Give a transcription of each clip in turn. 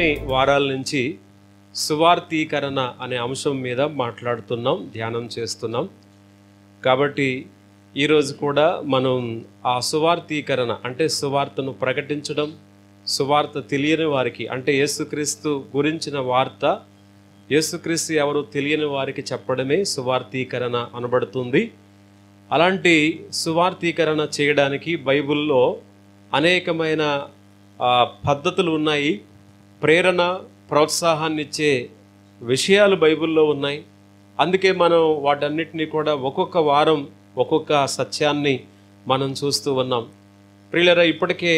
కొన్ని వారాల నుంచి సువార్థీకరణ అనే అంశం మీద మాట్లాడుతున్నాం ధ్యానం చేస్తున్నాం. కాబట్టి ఈరోజు కూడా మనం ఆ సువార్థీకరణ అంటే సువార్తను ప్రకటించడం సువార్త తెలియని వారికి అంటే యేసుక్రీస్తు గురించిన వార్త యేసుక్రీస్తు ఎవరు తెలియని వారికి చెప్పడమే సువార్థీకరణ అనబడుతుంది. అలాంటి సువార్థీకరణ చేయడానికి బైబిల్లో అనేకమైన పద్ధతులు ఉన్నాయి. ప్రేరణ ప్రోత్సాహాన్ని ఇచ్చే విషయాలు బైబిల్లో ఉన్నాయి. అందుకే మనం వాటన్నిటినీ కూడా ఒక్కొక్క వారం ఒక్కొక్క సత్యాన్ని మనం చూస్తూ ఉన్నాం. ప్రియులరా ఇప్పటికే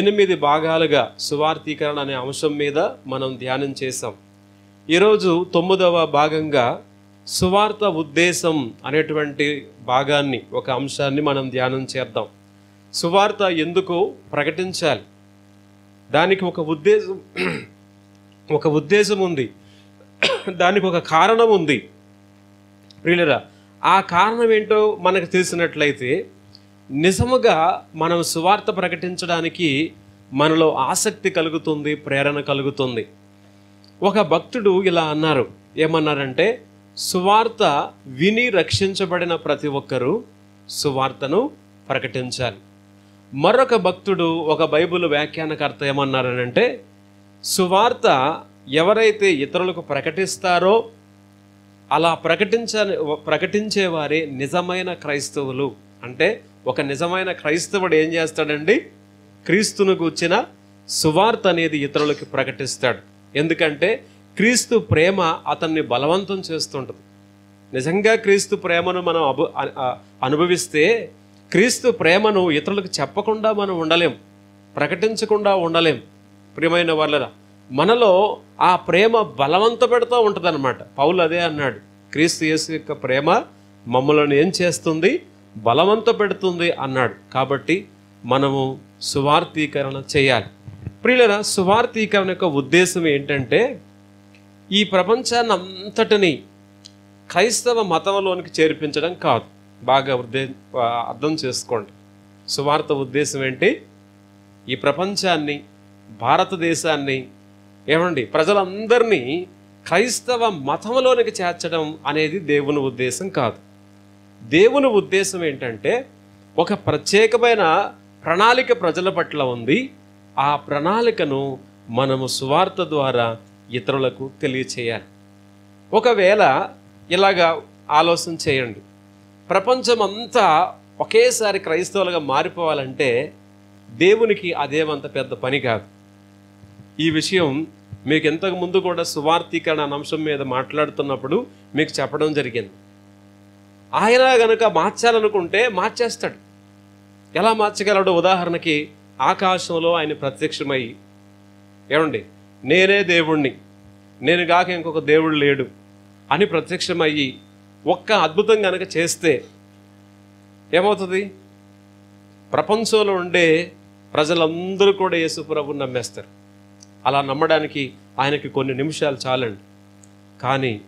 ఎనిమిది భాగాలుగా సువార్థీకరణ అనే అంశం మీద మనం ధ్యానం చేసాం ఈరోజు తొమ్మిదవ భాగంగా సువార్త ఉద్దేశం అనేటువంటి భాగాన్ని ఒక అంశాన్ని మనం ధ్యానం చేద్దాం. సువార్త ఎందుకు ప్రకటించాలి? దానికి ఒక ఉద్దేశం ఒక ఉద్దేశం ఉంది. దానికి ఒక కారణం ఉంది. ప్రియులరా ఆ కారణం ఏంటో మనకు తెలిసినట్లయితే నిజముగా మనం సువార్త ప్రకటించడానికి మనలో ఆసక్తి కలుగుతుంది ప్రేరణ కలుగుతుంది. ఒక భక్తుడు ఇలా అన్నారు. ఏమన్నారంటే సువార్త విని రక్షించబడిన ప్రతి ఒక్కరూ సువార్తను ప్రకటించాలి. మరొక భక్తుడు ఒక బైబిల్ వ్యాఖ్యానకర్త ఏమన్నారనంటే సువార్త ఎవరైతే ఇతరులకు ప్రకటిస్తారో అలా ప్రకటించ ప్రకటించేవారే నిజమైన క్రైస్తవులు. అంటే ఒక నిజమైన క్రైస్తవుడు ఏం చేస్తాడండి? క్రీస్తును కూర్చిన సువార్త అనేది ఇతరులకు ప్రకటిస్తాడు. ఎందుకంటే క్రీస్తు ప్రేమ అతన్ని బలవంతం చేస్తుంటుంది. నిజంగా క్రీస్తు ప్రేమను మనం అభు అనుభవిస్తే క్రీస్తు ప్రేమను ఇతరులకు చెప్పకుండా మనం ఉండలేం ప్రకటించకుండా ఉండలేం. ప్రియమైన వాళ్ళరా మనలో ఆ ప్రేమ బలవంత పెడుతూ ఉంటుందన్నమాట. పౌలు అదే అన్నాడు క్రీస్తు యేసు యొక్క ప్రేమ మమ్మలను ఏం చేస్తుంది? బలవంత పెడుతుంది అన్నాడు. కాబట్టి మనము సువార్థీకరణ చేయాలి. ప్రియులరా సువార్థీకరణ యొక్క ఉద్దేశం ఏంటంటే ఈ ప్రపంచాన్ని అంతటిని క్రైస్తవ మతంలోనికి చేర్పించడం కాదు. బాగా ఉద్దే అర్థం చేసుకోండి. సువార్త ఉద్దేశం ఏంటి? ఈ ప్రపంచాన్ని భారతదేశాన్ని ఏమండి ప్రజలందరినీ క్రైస్తవ మతంలోనికి చేర్చడం అనేది దేవుని ఉద్దేశం కాదు. దేవుని ఉద్దేశం ఏంటంటే ఒక ప్రత్యేకమైన ప్రణాళిక ప్రజల పట్ల ఉంది. ఆ ప్రణాళికను మనము సువార్త ద్వారా ఇతరులకు తెలియచేయాలి. ఒకవేళ ఇలాగా ఆలోచన చేయండి. ప్రపంచమంతా ఒకేసారి క్రైస్తవులుగా మారిపోవాలంటే దేవునికి అదేమంత పెద్ద పని కాదు. ఈ విషయం మీకు ఇంతకు ముందు కూడా సువార్థీకరణ అనే అంశం మీద మాట్లాడుతున్నప్పుడు మీకు చెప్పడం జరిగింది. ఆయన గనుక మార్చాలనుకుంటే మార్చేస్తాడు. ఎలా మార్చగలడు? ఉదాహరణకి ఆకాశంలో ఆయన ప్రత్యక్షమై ఏమండి? నేనే దేవుణ్ణి. నేను కాక ఇంకొక దేవుడు లేడు అని ప్రత్యక్షమయ్యి ఒక్క అద్భుతం కనుక చేస్తే ఏమవుతుంది? ప్రపంచంలో ఉండే ప్రజలందరూ కూడా యేసుప్రభుని నమ్మేస్తారు. అలా నమ్మడానికి ఆయనకి కొన్ని నిమిషాలు చాలండి. కానీ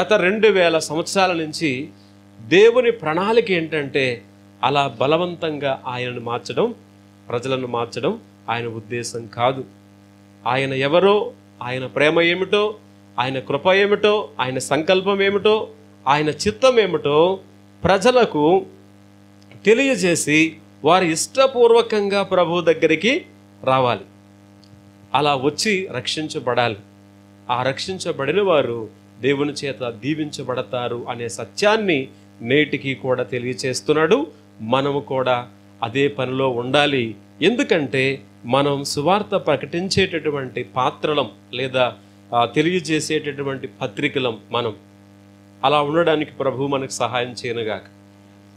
గత రెండు వేల సంవత్సరాల నుంచి దేవుని ప్రణాళిక ఏంటంటే అలా బలవంతంగా ఆయనను మార్చడం ప్రజలను మార్చడం ఆయన ఉద్దేశం కాదు. ఆయన ఎవరో ఆయన ప్రేమ ఏమిటో ఆయన కృప ఏమిటో ఆయన సంకల్పం ఏమిటో ఆయన చిత్తం ఏమిటో ప్రజలకు తెలియజేసి వారి ఇష్టపూర్వకంగా ప్రభు దగ్గరికి రావాలి. అలా వచ్చి రక్షించబడాలి. ఆ రక్షించబడిన వారు దేవుని చేత దీవించబడతారు అనే సత్యాన్ని నేటికి కూడా తెలియచేస్తున్నాడు. మనము కూడా అదే పనిలో ఉండాలి. ఎందుకంటే మనం సువార్త ప్రకటించేటటువంటి పాత్రలం లేదా తెలియజేసేటటువంటి పత్రికలం మనం. అలా ఉండడానికి ప్రభు మనకు సహాయం చేయనుగాక.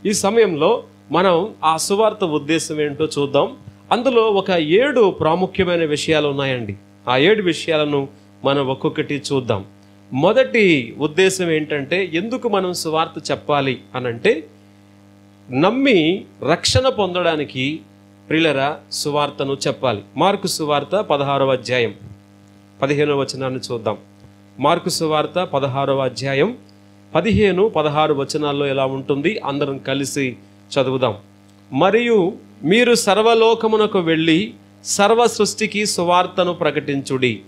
ఈ సమయంలో మనం ఆ సువార్త ఉద్దేశం ఏంటో చూద్దాం. అందులో ఒక ఏడు ప్రాముఖ్యమైన విషయాలు ఉన్నాయండి. ఆ ఏడు విషయాలను మనం ఒక్కొక్కటి చూద్దాం. మొదటి ఉద్దేశం ఏంటంటే ఎందుకు మనం సువార్త చెప్పాలి అనంటే నమ్మి రక్షణ పొందడానికి ప్రిలరా సువార్తను చెప్పాలి. మార్కు సువార్త పదహారవ అధ్యాయం. పదిహేనవ వచనాన్ని చూద్దాం. మార్కు సువార్త పదహారవ అధ్యాయం పదిహేను పదహారు వచనాల్లో ఎలా ఉంటుంది? అందరం కలిసి చదువుదాం. మరియు మీరు సర్వలోకమునకు వెళ్ళి సర్వ సృష్టికి సువార్తను ప్రకటించుడి.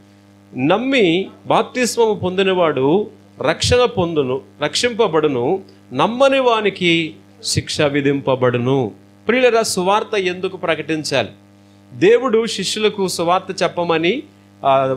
నమ్మి బాప్తిస్మము పొందినవాడు రక్షణ పొందును రక్షింపబడును నమ్మని వానికి శిక్ష విధింపబడును. ప్రియులరా సువార్త ఎందుకు ప్రకటించాలి? దేవుడు శిష్యులకు సువార్త చెప్పమని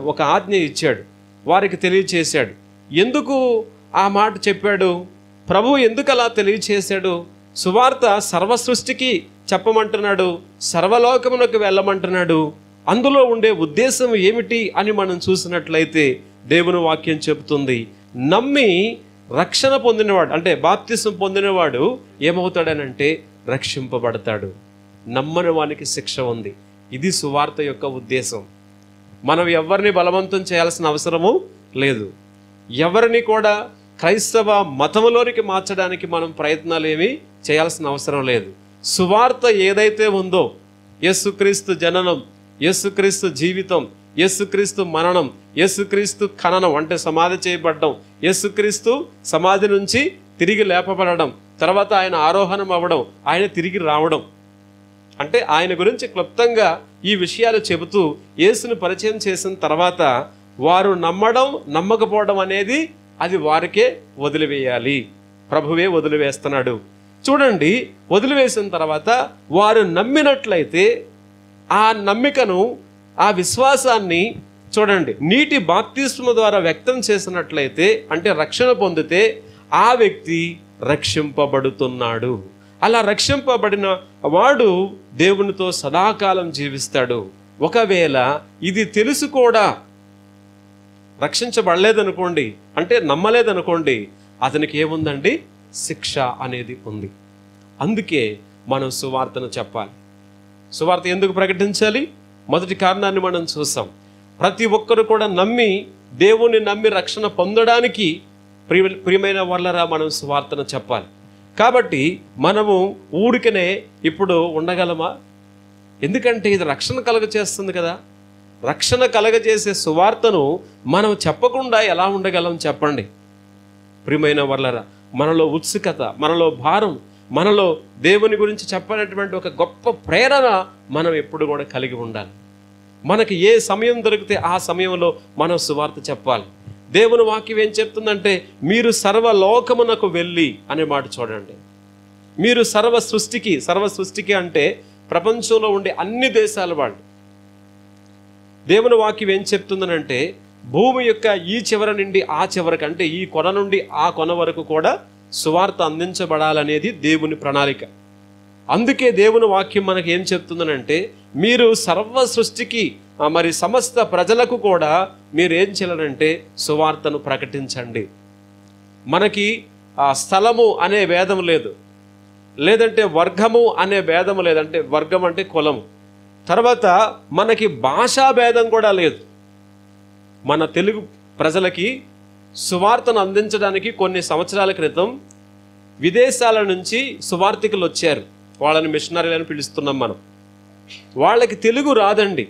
ఒక ఆజ్ఞ ఇచ్చాడు. వారికి తెలియచేశాడు. ఎందుకు ఆ మాట చెప్పాడు. ప్రభు ఎందుకు అలా తెలియచేశాడు? సువార్త సర్వ సృష్టికి చెప్పమంటున్నాడు. సర్వలోకమునకు వెళ్ళమంటున్నాడు. అందులో ఉండే ఉద్దేశం ఏమిటి అని మనం చూసినట్లయితే దేవుని వాక్యం చెబుతుంది. నమ్మి రక్షణ పొందినవాడు అంటే బాప్తిసం పొందినవాడు ఏమవుతాడనంటే రక్షింపబడతాడు. నమ్మని వానికి శిక్ష ఉంది. ఇది సువార్త యొక్క ఉద్దేశం. మనం ఎవరిని బలవంతం చేయాల్సిన అవసరము లేదు. ఎవరిని కూడా క్రైస్తవ మతములోనికి మార్చడానికి మనం ప్రయత్నాలు ఏమీ చేయాల్సిన అవసరం లేదు. సువార్త ఏదైతే ఉందో యేసుక్రీస్తు జననం యేసుక్రీస్తు జీవితం యేసుక్రీస్తు మరణం యేసుక్రీస్తు ఖననం అంటే సమాధి చేయబడడం యేసుక్రీస్తు సమాధి నుంచి తిరిగి లేపబడడం తర్వాత ఆయన ఆరోహణం అవ్వడం ఆయన తిరిగి రావడం. అంటే ఆయన గురించి క్లుప్తంగా ఈ విషయాలు చెబుతూ యేసును పరిచయం చేసిన తర్వాత వారు నమ్మడం నమ్మకపోవడం అనేది అది వారికే వదిలివేయాలి. ప్రభువే వదిలివేస్తున్నాడు. చూడండి వదిలివేసిన తర్వాత వారు నమ్మినట్లయితే ఆ నమ్మికను ఆ విశ్వాసాన్ని చూడండి నీటి బాప్తిస్మ ద్వారా వ్యక్తం చేసినట్లయితే అంటే రక్షణ పొందితే ఆ వ్యక్తి రక్షింపబడుతున్నాడు. అలా రక్షింపబడిన వాడు దేవునితో సదాకాలం జీవిస్తాడు. ఒకవేళ ఇది తెలుసు కూడా రక్షించబడలేదనుకోండి అంటే నమ్మలేదనుకోండి అతనికి ఏముందండి? శిక్ష అనేది ఉంది. అందుకే మనం సువార్తను చెప్పాలి. సువార్త ఎందుకు ప్రకటించాలి? మొదటి కారణాన్ని మనం చూసాం ప్రతి ఒక్కరు కూడా నమ్మి దేవుణ్ణి నమ్మి రక్షణ పొందడానికి ప్రియ ప్రియమైన వాళ్ళరా మనం సువార్తను చెప్పాలి. కాబట్టి మనము ఊరికనే ఇప్పుడు ఉండగలమా? ఎందుకంటే ఇది రక్షణ కలుగ చేస్తుంది కదా. రక్షణ కలగజేసే సువార్తను మనం చెప్పకుండా ఎలా ఉండగలం చెప్పండి? ప్రియమైన వాళ్ళరా మనలో ఉత్సుకత మనలో భారం మనలో దేవుని గురించి చెప్పనటువంటి ఒక గొప్ప ప్రేరణ మనం ఎప్పుడు కూడా కలిగి ఉండాలి. మనకి ఏ సమయం దొరికితే ఆ సమయంలో మనం సువార్త చెప్పాలి. దేవుని వాక్యం ఏం చెప్తుందంటే మీరు సర్వలోకమునకు వెళ్ళి అనే మాట చూడండి. మీరు సర్వ సృష్టికి సర్వ సృష్టికి అంటే ప్రపంచంలో ఉండే అన్ని దేశాల వాళ్ళు. దేవుని వాక్యం ఏం చెప్తుందనంటే భూమి యొక్క ఈ చివర నుండి ఆ చివరకు అంటే ఈ కొన నుండి ఆ కొన వరకు కూడా సువార్త అందించబడాలనేది దేవుని ప్రణాళిక. అందుకే దేవుని వాక్యం మనకి ఏం చెప్తుందనంటే మీరు సర్వ సృష్టికి మరి సమస్త ప్రజలకు కూడా మీరు ఏం చేయాలంటే సువార్తను ప్రకటించండి. మనకి ఆ స్థలము అనే భేదం లేదు. లేదంటే వర్గము అనే భేదము లేదంటే వర్గం అంటే కులము. తర్వాత మనకి భాషా భేదం కూడా లేదు. మన తెలుగు ప్రజలకి సువార్తను అందించడానికి కొన్ని సంవత్సరాల క్రితం విదేశాల నుంచి సువార్థికులు వచ్చారు. వాళ్ళని మిషనరీలను పిలుస్తున్నాం మనం. వాళ్ళకి తెలుగు రాదండి.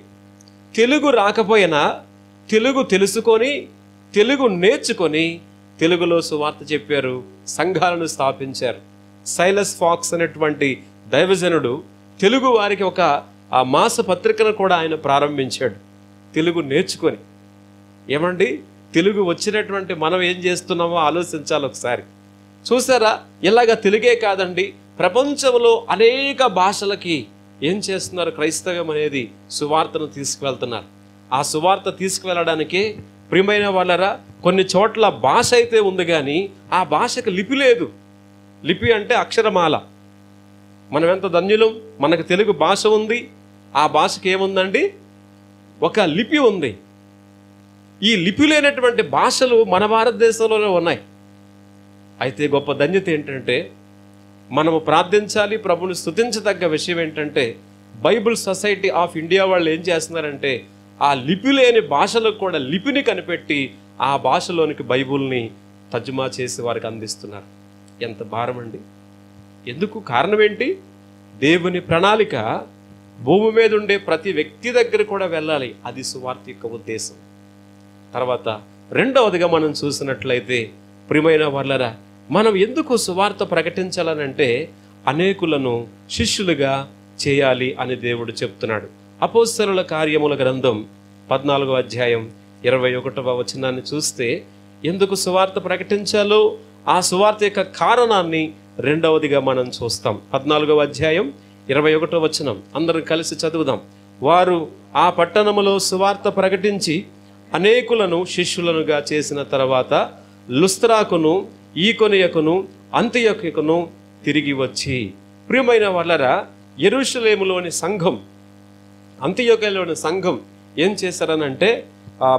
తెలుగు రాకపోయినా తెలుగు తెలుసుకొని తెలుగు నేర్చుకొని తెలుగులో సువార్త చెప్పారు సంఘాలను స్థాపించారు. సైలస్ ఫాక్స్ అనేటువంటి దైవజనుడు తెలుగు వారికి ఒక ఆ మాస పత్రికను కూడా ఆయన ప్రారంభించాడు. తెలుగు నేర్చుకొని. ఏమండి? తెలుగు వచ్చినటువంటి మనం ఏం చేస్తున్నామో ఆలోచించాలి ఒకసారి. చూసారా? ఇలాగ తెలుగే కాదండి. ప్రపంచంలో అనేక భాషలకి ఏం చేస్తున్నారు? క్రైస్తవ్యం అనేది సువార్తను తీసుకువెళ్తున్నారు. ఆ సువార్త తీసుకువెళ్ళడానికే ప్రియమైన వాళ్ళరా కొన్ని చోట్ల భాష అయితే ఉంది కానీ ఆ భాషకు లిపి లేదు. లిపి అంటే అక్షరమాల. మనం ఎంత ధన్యులం? మనకు తెలుగు భాష ఉంది. ఆ భాషకి ఏముందండి? ఒక లిపి ఉంది. ఈ లిపి లేనటువంటి భాషలు మన భారతదేశంలోనే ఉన్నాయి. అయితే గొప్ప ధన్యత ఏంటంటే మనము ప్రార్థించాలి ప్రభుని స్తుతించదగ్గ విషయం ఏంటంటే బైబిల్ సొసైటీ ఆఫ్ ఇండియా వాళ్ళు ఏం చేస్తున్నారంటే ఆ లిపి లేని భాషలకు కూడా లిపిని కనిపెట్టి ఆ భాషలోనికి బైబిల్ని తర్జుమా చేసి వారికి అందిస్తున్నారు. ఎంత భారం అండి. ఎందుకు కారణం ఏంటి దేవుని ప్రణాళిక భూమి మీద ఉండే ప్రతి వ్యక్తి దగ్గర కూడా వెళ్ళాలి. అది సువార్త యొక్క ఉద్దేశం. తర్వాత రెండవదిగా మనం చూసినట్లయితే ప్రియమైన వర్లరా మనం ఎందుకు సువార్త ప్రకటించాలనంటే అనేకులను శిష్యులుగా చేయాలి అని దేవుడు చెప్తున్నాడు. అపోస్తరుల కార్యముల గ్రంథం పద్నాలుగో అధ్యాయం ఇరవై ఒకటవ వచనాన్ని చూస్తే ఎందుకు సువార్త ప్రకటించాలో ఆ సువార్త యొక్క కారణాన్ని రెండవదిగా మనం చూస్తాం. పద్నాలుగవ అధ్యాయం ఇరవై ఒకటో వచనం. అందరం కలిసి చదువుదాం. వారు ఆ పట్టణములో సువార్త ప్రకటించి అనేకులను శిష్యులనుగా చేసిన తర్వాత లుస్త్రాకును ఈకొనియకును అంత్యకును తిరిగి వచ్చి ప్రియమైన వాళ్ళరా ఎరుషలేములోని సంఘం అంత్యోకలోని సంఘం ఏం చేశారనంటే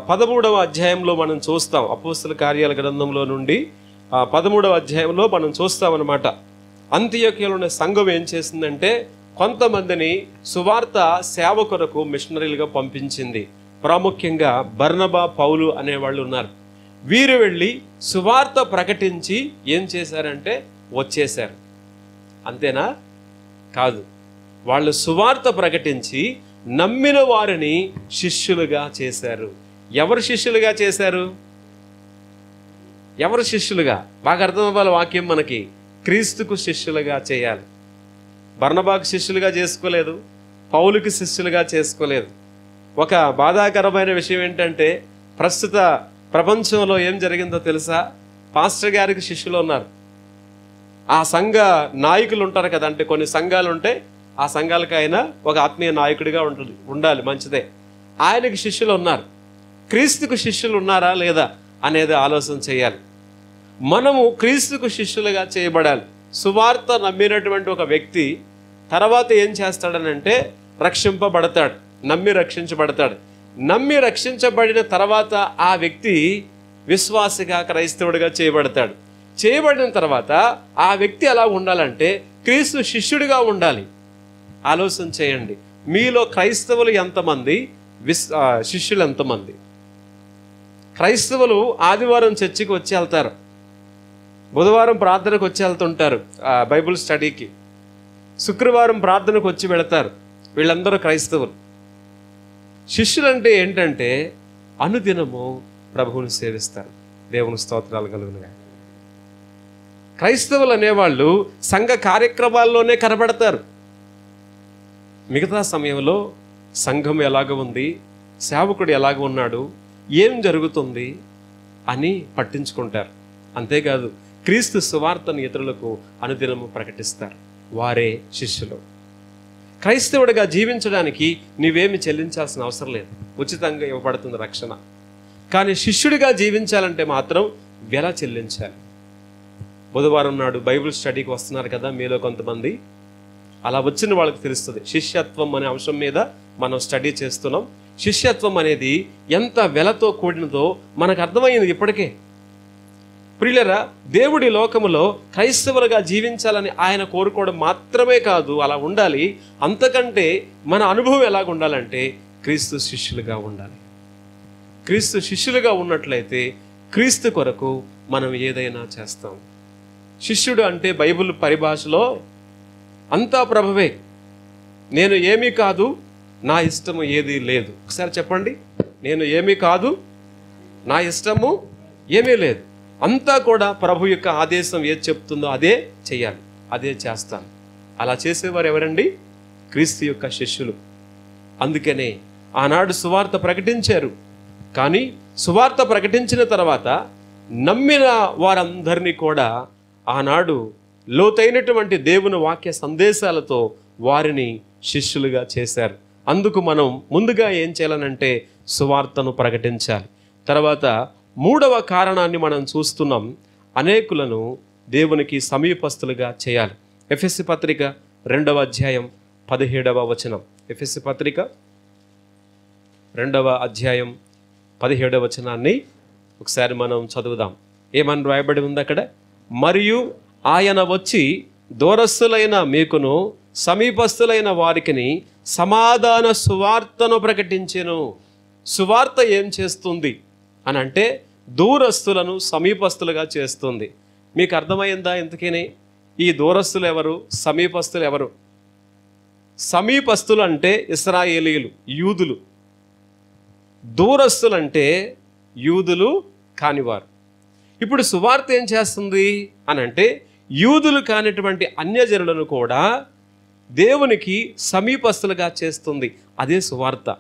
పదమూడవ అధ్యాయంలో మనం చూస్తాం. అపోస్తుల కార్యాల గ్రంథంలో నుండి పదమూడవ అధ్యాయంలో మనం చూస్తామన్నమాట. ఉన్న సంఘం ఏం చేసిందంటే కొంతమందిని సువార్త సేవ కొరకు మిషనరీలుగా పంపించింది. ప్రాముఖ్యంగా బర్నబా పౌలు అనేవాళ్ళు ఉన్నారు. వీరు వెళ్ళి సువార్త ప్రకటించి ఏం చేశారంటే వచ్చేశారు. అంతేనా? కాదు. వాళ్ళు సువార్త ప్రకటించి నమ్మిన వారిని శిష్యులుగా చేశారు. ఎవరు శిష్యులుగా చేశారు? ఎవరు శిష్యులుగా? బాగా అర్థం అవ్వాలి వాక్యం మనకి. క్రీస్తుకు శిష్యులుగా చేయాలి. బర్ణబాకు శిష్యులుగా చేసుకోలేదు. పౌలుకి శిష్యులుగా చేసుకోలేదు. ఒక బాధాకరమైన విషయం ఏంటంటే ప్రస్తుత ప్రపంచంలో ఏం జరిగిందో తెలుసా? పాస్టర్ గారికి శిష్యులు ఉన్నారు. ఆ సంఘ నాయకులు ఉంటారు కదా అంటే కొన్ని సంఘాలు ఉంటే ఆ సంఘాలకు ఆయన ఒక ఆత్మీయ నాయకుడిగా ఉంటుంది ఉండాలి మంచిదే. ఆయనకి శిష్యులు ఉన్నారు. క్రీస్తుకు శిష్యులు ఉన్నారా లేదా అనేది ఆలోచన చేయాలి. మనము క్రీస్తుకు శిష్యులుగా చేయబడాలి. సువార్త నమ్మినటువంటి ఒక వ్యక్తి తర్వాత ఏం చేస్తాడనంటే రక్షింపబడతాడు నమ్మి రక్షించబడతాడు. నమ్మి రక్షించబడిన తర్వాత ఆ వ్యక్తి విశ్వాసిగా క్రైస్తవుడిగా చేయబడతాడు. చేయబడిన తర్వాత ఆ వ్యక్తి ఎలా ఉండాలంటే క్రీస్తు శిష్యుడిగా ఉండాలి. ఆలోచన చేయండి. మీలో క్రైస్తవులు ఎంతమంది? విస్ శిష్యులు ఎంతమంది? క్రైస్తవులు ఆదివారం చర్చికి వచ్చి వెళ్తారు. బుధవారం ప్రార్థనకు వచ్చి వెళ్తుంటారు బైబుల్ బైబిల్ స్టడీకి. శుక్రవారం ప్రార్థనకు వచ్చి వెళతారు వీళ్ళందరూ క్రైస్తవులు. శిష్యులంటే ఏంటంటే అనుదినము ప్రభువుని సేవిస్తారు. దేవుని స్తోత్రాలు కలుగునుగా క్రైస్తవులు అనేవాళ్ళు సంఘ కార్యక్రమాల్లోనే కనబడతారు. మిగతా సమయంలో సంఘం ఎలాగ ఉంది సేవకుడు ఎలాగ ఉన్నాడు ఏం జరుగుతుంది అని పట్టించుకుంటారు. అంతేకాదు క్రీస్తు సువార్తను ఇతరులకు అనుదినము ప్రకటిస్తారు. వారే శిష్యులు. క్రైస్తవుడిగా జీవించడానికి నీవేమి చెల్లించాల్సిన అవసరం లేదు. ఉచితంగా ఇవ్వబడుతుంది రక్షణ. కానీ శిష్యుడిగా జీవించాలంటే మాత్రం వెల చెల్లించాలి. బుధవారం నాడు బైబిల్ స్టడీకి వస్తున్నారు కదా మీలో కొంతమంది. అలా వచ్చిన వాళ్ళకి తెలుస్తుంది శిష్యత్వం అనే అంశం మీద మనం స్టడీ చేస్తున్నాం. శిష్యత్వం అనేది ఎంత వెలతో కూడినదో మనకు అర్థమైంది ఇప్పటికే. ప్రియులరా దేవుడి లోకములో క్రైస్తవులుగా జీవించాలని ఆయన కోరుకోవడం మాత్రమే కాదు అలా ఉండాలి. అంతకంటే మన అనుభవం ఎలాగ ఉండాలంటే క్రీస్తు శిష్యులుగా ఉండాలి. క్రీస్తు శిష్యులుగా ఉన్నట్లయితే క్రీస్తు కొరకు మనం ఏదైనా చేస్తాం. శిష్యుడు అంటే బైబిల్ పరిభాషలో అంతా ప్రభువే. నేను ఏమీ కాదు నా ఇష్టము ఏది లేదు. ఒకసారి చెప్పండి నేను ఏమీ కాదు నా ఇష్టము ఏమీ లేదు. అంతా కూడా ప్రభు యొక్క ఆదేశం ఏది చెప్తుందో అదే చెయ్యాలి అదే చేస్తాను. అలా చేసేవారు ఎవరండి? క్రీస్తు యొక్క శిష్యులు. అందుకనే ఆనాడు సువార్త ప్రకటించారు. కానీ సువార్త ప్రకటించిన తర్వాత నమ్మిన వారందరినీ కూడా ఆనాడు లోతైనటువంటి దేవుని వాక్య సందేశాలతో వారిని శిష్యులుగా చేశారు. అందుకు మనం ముందుగా ఏం చేయాలనంటే సువార్తను ప్రకటించాలి. తర్వాత మూడవ కారణాన్ని మనం చూస్తున్నాం. అనేకులను దేవునికి సమీపస్తులుగా చేయాలి. ఎఫ్ఎస్సి పత్రిక రెండవ అధ్యాయం పదిహేడవ వచనం. ఎఫ్ఎస్సి పత్రిక రెండవ అధ్యాయం పదిహేడవ వచనాన్ని ఒకసారి మనం చదువుదాం. ఏమని రాయబడి ఉంది అక్కడ? మరియు ఆయన వచ్చి దూరస్తులైన మీకును సమీపస్తులైన వారికిని సమాధాన సువార్తను ప్రకటించెను. సువార్త ఏం చేస్తుంది? అని అంటే దూరస్తులను సమీపస్తులుగా చేస్తుంది. మీకు అర్థమైందా ఇంతకీ ఈ దూరస్తులు ఎవరు? సమీపస్తులు ఎవరు? సమీపస్తులు అంటే ఇస్రాయేలీలు యూదులు. దూరస్తులంటే యూదులు కానివారు. ఇప్పుడు సువార్త ఏం చేస్తుంది? అని అంటే యూదులు కానిటువంటి అన్యజనులను కూడా దేవునికి సమీపస్తులుగా చేస్తుంది. అదే సువార్త.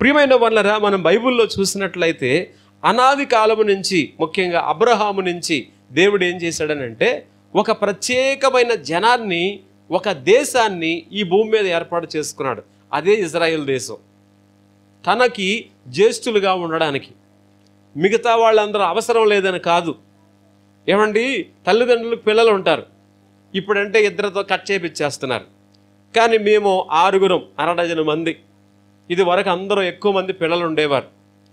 ప్రియమైన వాళ్ళరా మనం బైబిల్లో చూసినట్లయితే అనాది కాలము నుంచి ముఖ్యంగా అబ్రహాము నుంచి దేవుడు ఏం చేశాడనంటే ఒక ప్రత్యేకమైన జనాన్ని ఒక దేశాన్ని ఈ భూమి మీద ఏర్పాటు చేసుకున్నాడు. అదే ఇజ్రాయెల్ దేశం. తనకి జ్యేష్ఠులుగా ఉండడానికి. మిగతా వాళ్ళందరూ అవసరం లేదని కాదు. ఏమండి? తల్లిదండ్రులకు పిల్లలు ఉంటారు. ఇప్పుడంటే ఇద్దరితో కట్ చేపించేస్తున్నారు కానీ మేము ఆరుగురం అరడజన మంది. ఇది వరకు అందరూ ఎక్కువ మంది పిల్లలు ఉండేవారు.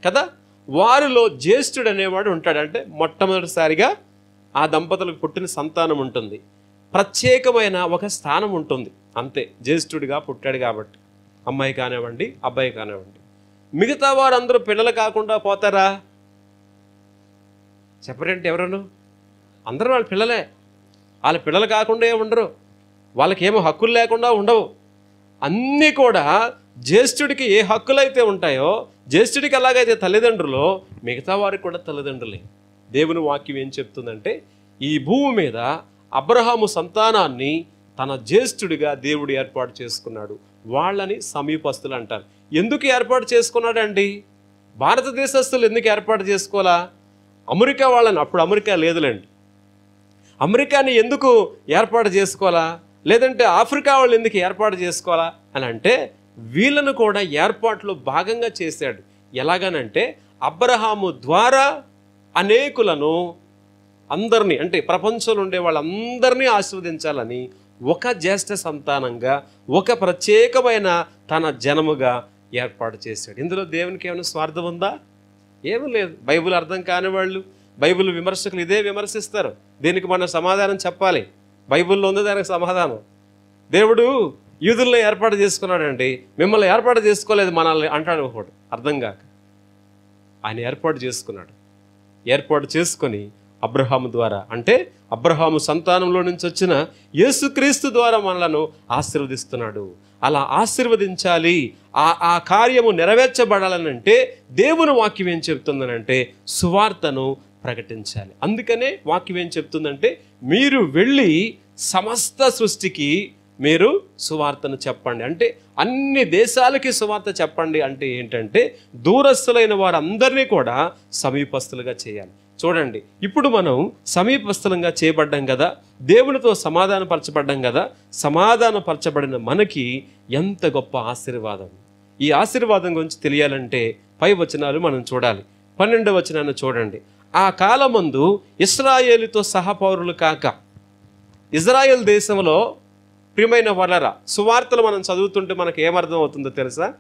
కదా? వారిలో జ్యేష్ఠుడు అనేవాడు ఉంటాడు. అంటే మొట్టమొదటిసారిగా ఆ దంపతులకు పుట్టిన సంతానం ఉంటుంది. ప్రత్యేకమైన ఒక స్థానం ఉంటుంది. అంతే. జ్యేష్ఠుడిగా పుట్టాడు కాబట్టి. అమ్మాయి కానివ్వండి అబ్బాయి కానివ్వండి. మిగతా వారందరూ పిల్లలు కాకుండా పోతారా? చెప్పరేంటి ఎవరను? అందరూ వాళ్ళ పిల్లలే. వాళ్ళ పిల్లలు కాకుండా ఏమి ఉండరు. వాళ్ళకి ఏమో హక్కులు లేకుండా ఉండవు. అన్నీ కూడా జ్యేష్ఠుడికి ఏ హక్కులైతే ఉంటాయో జ్యేష్ఠుడికి ఎలాగైతే తల్లిదండ్రులో మిగతా వారికి కూడా తల్లిదండ్రులే. దేవుని వాక్యం ఏం చెప్తుందంటే ఈ భూమి మీద అబ్రహాము సంతానాన్ని తన జ్యేష్ఠుడిగా దేవుడు ఏర్పాటు చేసుకున్నాడు. వాళ్ళని సమీపస్తులు అంటారు. ఎందుకు ఏర్పాటు చేసుకున్నాడండి? భారతదేశస్తులు ఎందుకు ఏర్పాటు చేసుకోవాలా? అమెరికా వాళ్ళని అప్పుడు అమెరికా లేదులేండి. అమెరికాని ఎందుకు ఏర్పాటు చేసుకోవాలా? లేదంటే ఆఫ్రికా వాళ్ళు ఎందుకు ఏర్పాటు చేసుకోవాలా? అని అంటే వీళ్ళను కూడా ఏర్పాట్లో భాగంగా చేశాడు. ఎలాగనంటే అబ్రహాము ద్వారా అనేకులను అందరినీ అంటే ప్రపంచంలో ఉండే వాళ్ళందరినీ ఆస్వాదించాలని ఒక జ్యేష్ఠ సంతానంగా ఒక ప్రత్యేకమైన తన జనముగా ఏర్పాటు చేశాడు. ఇందులో దేవునికి ఏమైనా స్వార్థం ఉందా? ఏమీ లేదు. బైబిల్ అర్థం కాని వాళ్ళు బైబిల్ విమర్శకులు ఇదే విమర్శిస్తారు. దీనికి మనం సమాధానం చెప్పాలి. బైబిల్లో ఉంది దానికి సమాధానం. దేవుడు యూదుల్లో ఏర్పాటు చేసుకున్నాడండి మిమ్మల్ని ఏర్పాటు చేసుకోలేదు మనల్ని అంటాడు ఒకడు. అర్థం కాక. ఆయన ఏర్పాటు చేసుకున్నాడు. ఏర్పాటు చేసుకొని అబ్రహాము ద్వారా అంటే అబ్రహాము సంతానంలో నుంచి వచ్చిన యేసుక్రీస్తు ద్వారా మనలను ఆశీర్వదిస్తున్నాడు. అలా ఆశీర్వదించాలి. ఆ ఆ కార్యము నెరవేర్చబడాలనంటే దేవుని వాక్యం ఏం చెప్తుందనంటే సువార్తను ప్రకటించాలి. అందుకనే వాక్యం ఏం చెప్తుందంటే మీరు వెళ్ళి సమస్త సృష్టికి మీరు సువార్తను చెప్పండి. అంటే అన్ని దేశాలకి సువార్త చెప్పండి అంటే ఏంటంటే దూరస్తులైన వారందరినీ కూడా సమీపస్తులుగా చేయాలి. చూడండి ఇప్పుడు మనం సమీపస్థలంగా చేయబడ్డాం కదా దేవునితో సమాధానపరచబడ్డం కదా సమాధానపరచబడిన మనకి ఎంత గొప్ప ఆశీర్వాదం. ఈ ఆశీర్వాదం గురించి తెలియాలంటే పై వచనాలు మనం చూడాలి. పన్నెండవ వచనాన్ని చూడండి. ఆ కాలమందు ఇస్రాయేలుతో సహపౌరులు కాక ఇజ్రాయెల్ దేశంలో ప్రియమైన వలరా సువార్తలు మనం చదువుతుంటే మనకు ఏమర్థం అవుతుందో తెలుసా?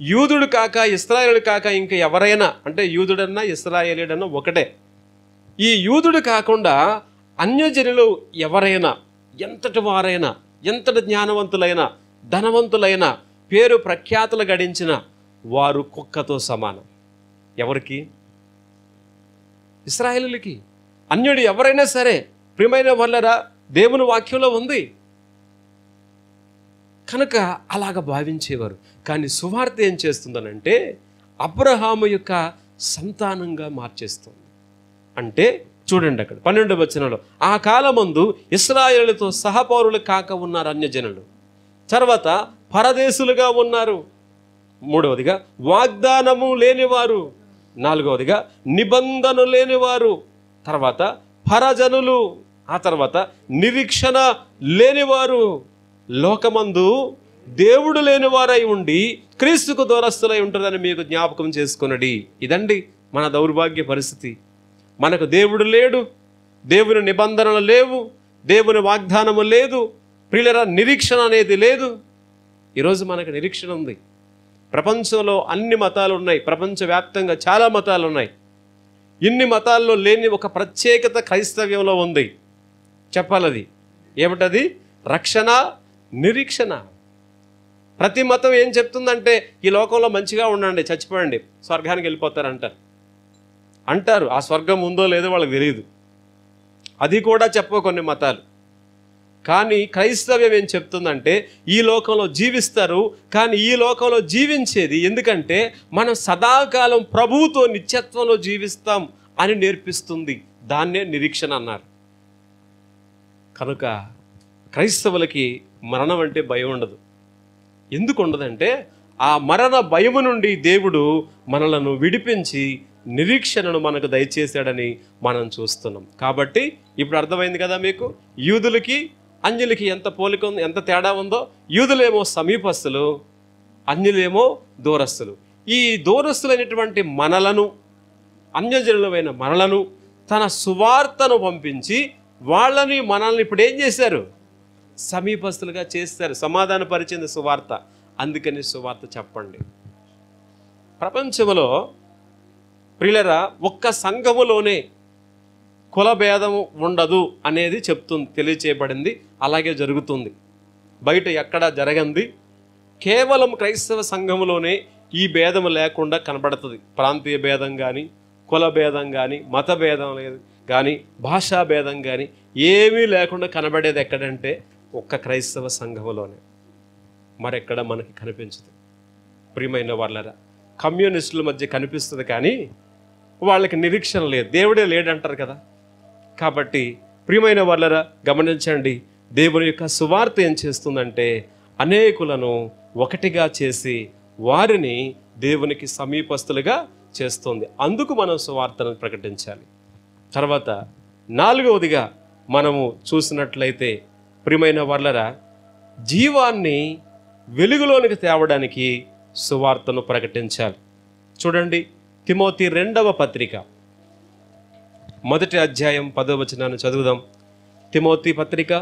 యూదుడు కాక ఇస్రాయేలుడు కాక ఇంకా ఎవరైనా అంటే యూదుడన్నా ఇస్రాయేలుడన్నా ఒకటే. ఈ యూదుడు కాకుండా అన్యజనులు ఎవరైనా ఎంతటి వారైనా ఎంతటి జ్ఞానవంతులైన ధనవంతులైన పేరు ప్రఖ్యాతులు గడించిన వారు కుక్కతో సమానం. ఎవరికి? ఇస్రాయేలులకి. అన్యుడు ఎవరైనా సరే ప్రియమైన వాళ్ళరా దేవుని వాక్యంలో ఉంది. కనుక అలాగ భావించేవారు. కానీ సువార్త ఏం చేస్తుందనంటే అబ్రహాము యొక్క సంతానంగా మార్చేస్తుంది. అంటే చూడండి అక్కడ పన్నెండు వచనంలో ఆ కాలమందు ఇస్రాయేలుతో సహపౌరులు కాక ఉన్నారు అన్యజనులు. తర్వాత పరదేశులుగా ఉన్నారు. మూడవదిగా వాగ్దానము లేనివారు. నాలుగవదిగా నిబంధన లేనివారు. తర్వాత పరజనులు. ఆ తర్వాత నిరీక్షణ లేనివారు. లోకమందు దేవుడు లేనివారై ఉండి క్రీస్తుకు దూరస్తులై ఉంటుందని మీకు జ్ఞాపకం చేసుకున్నది ఇదండి మన దౌర్భాగ్య పరిస్థితి. మనకు దేవుడు లేడు దేవుని నిబంధనలు లేవు దేవుని వాగ్దానము లేదు ప్రియులరా నిరీక్షణ అనేది లేదు. ఈరోజు మనకు నిరీక్షణ ఉంది. ప్రపంచంలో అన్ని మతాలు ఉన్నాయి ప్రపంచవ్యాప్తంగా చాలా మతాలు ఉన్నాయి. ఇన్ని మతాల్లో లేని ఒక ప్రత్యేకత క్రైస్తవ్యంలో ఉంది. చెప్పాలది. ఏమిటది? రక్షణ నిరీక్షణ. ప్రతి మతం ఏం చెప్తుందంటే ఈ లోకంలో మంచిగా ఉండండి చచ్చిపోయండి స్వర్గానికి వెళ్ళిపోతారంటారు. అంటారు ఆ స్వర్గం ఉందో లేదో వాళ్ళకి తెలియదు. అది కూడా చెప్పవు కొన్ని మతాలు. కానీ క్రైస్తవ్యం ఏం చెప్తుందంటే ఈ లోకంలో జీవిస్తారు కానీ ఈ లోకంలో జీవించేది ఎందుకంటే మనం సదాకాలం ప్రభువుతో నిత్యత్వంలో జీవిస్తాం అని నేర్పిస్తుంది. దాన్నే నిరీక్షణ అన్నారు. కనుక క్రైస్తవులకి మరణం అంటే భయం ఉండదు. ఎందుకు ఉండదంటే ఆ మరణ భయము నుండి దేవుడు మనలను విడిపించి నిరీక్షణను మనకు దయచేశాడని మనం చూస్తున్నాం. కాబట్టి ఇప్పుడు అర్థమైంది కదా మీకు? యూదులకి అంజులకి ఎంత పోలిక ఉంది ఎంత తేడా ఉందో యూదులేమో సమీపస్తులు అన్యులేమో దూరస్తులు ఈ దూరస్తులైనటువంటి మనలను అన్యజనులమైన మనలను తన సువార్తను పంపించి వాళ్ళని మనల్ని ఇప్పుడు ఏం చేశారు? సమీపస్తులుగా చేస్తారు సమాధానపరిచింది సువార్త. అందుకని సువార్త చెప్పండి. ప్రపంచంలో ప్రియులరా ఒక్క సంఘములోనే కులభేదం ఉండదు అనేది చెప్తుంది తెలియచేయబడింది అలాగే జరుగుతుంది. బయట ఎక్కడా జరగంది. కేవలం క్రైస్తవ సంఘములోనే ఈ భేదం లేకుండా కనబడుతుంది. ప్రాంతీయ భేదం కానీ కుల భేదం కానీ మత భేదం లేదు కానీ భాషా భేదం కానీ ఏమీ లేకుండా కనబడేది ఎక్కడంటే ఒక్క క్రైస్తవ సంఘములోనే. మరెక్కడ మనకి కనిపించదు. ప్రియమైన వాళ్ళరా కమ్యూనిస్టుల మధ్య కనిపిస్తుంది కానీ వాళ్ళకి నిరీక్షణ లేదు. దేవుడే లేడంటారు కదా. కాబట్టి ప్రియమైన వాళ్ళరా గమనించండి దేవుని యొక్క సువార్త ఏం చేస్తుందంటే అనేకులను ఒకటిగా చేసి వారిని దేవునికి సమీపస్తులుగా చేస్తుంది. అందుకు మనం సువార్తను ప్రకటించాలి. తర్వాత నాలుగవదిగా మనము చూసినట్లయితే ప్రియమైన వాళ్ళరా జీవాన్ని వెలుగులోనికి తేవడానికి సువార్తను ప్రకటించాలి. చూడండి తిమోతి రెండవ పత్రిక. మొదటి అధ్యాయం పదవ వచనాన్ని చదువుదాం. తిమోతి పత్రిక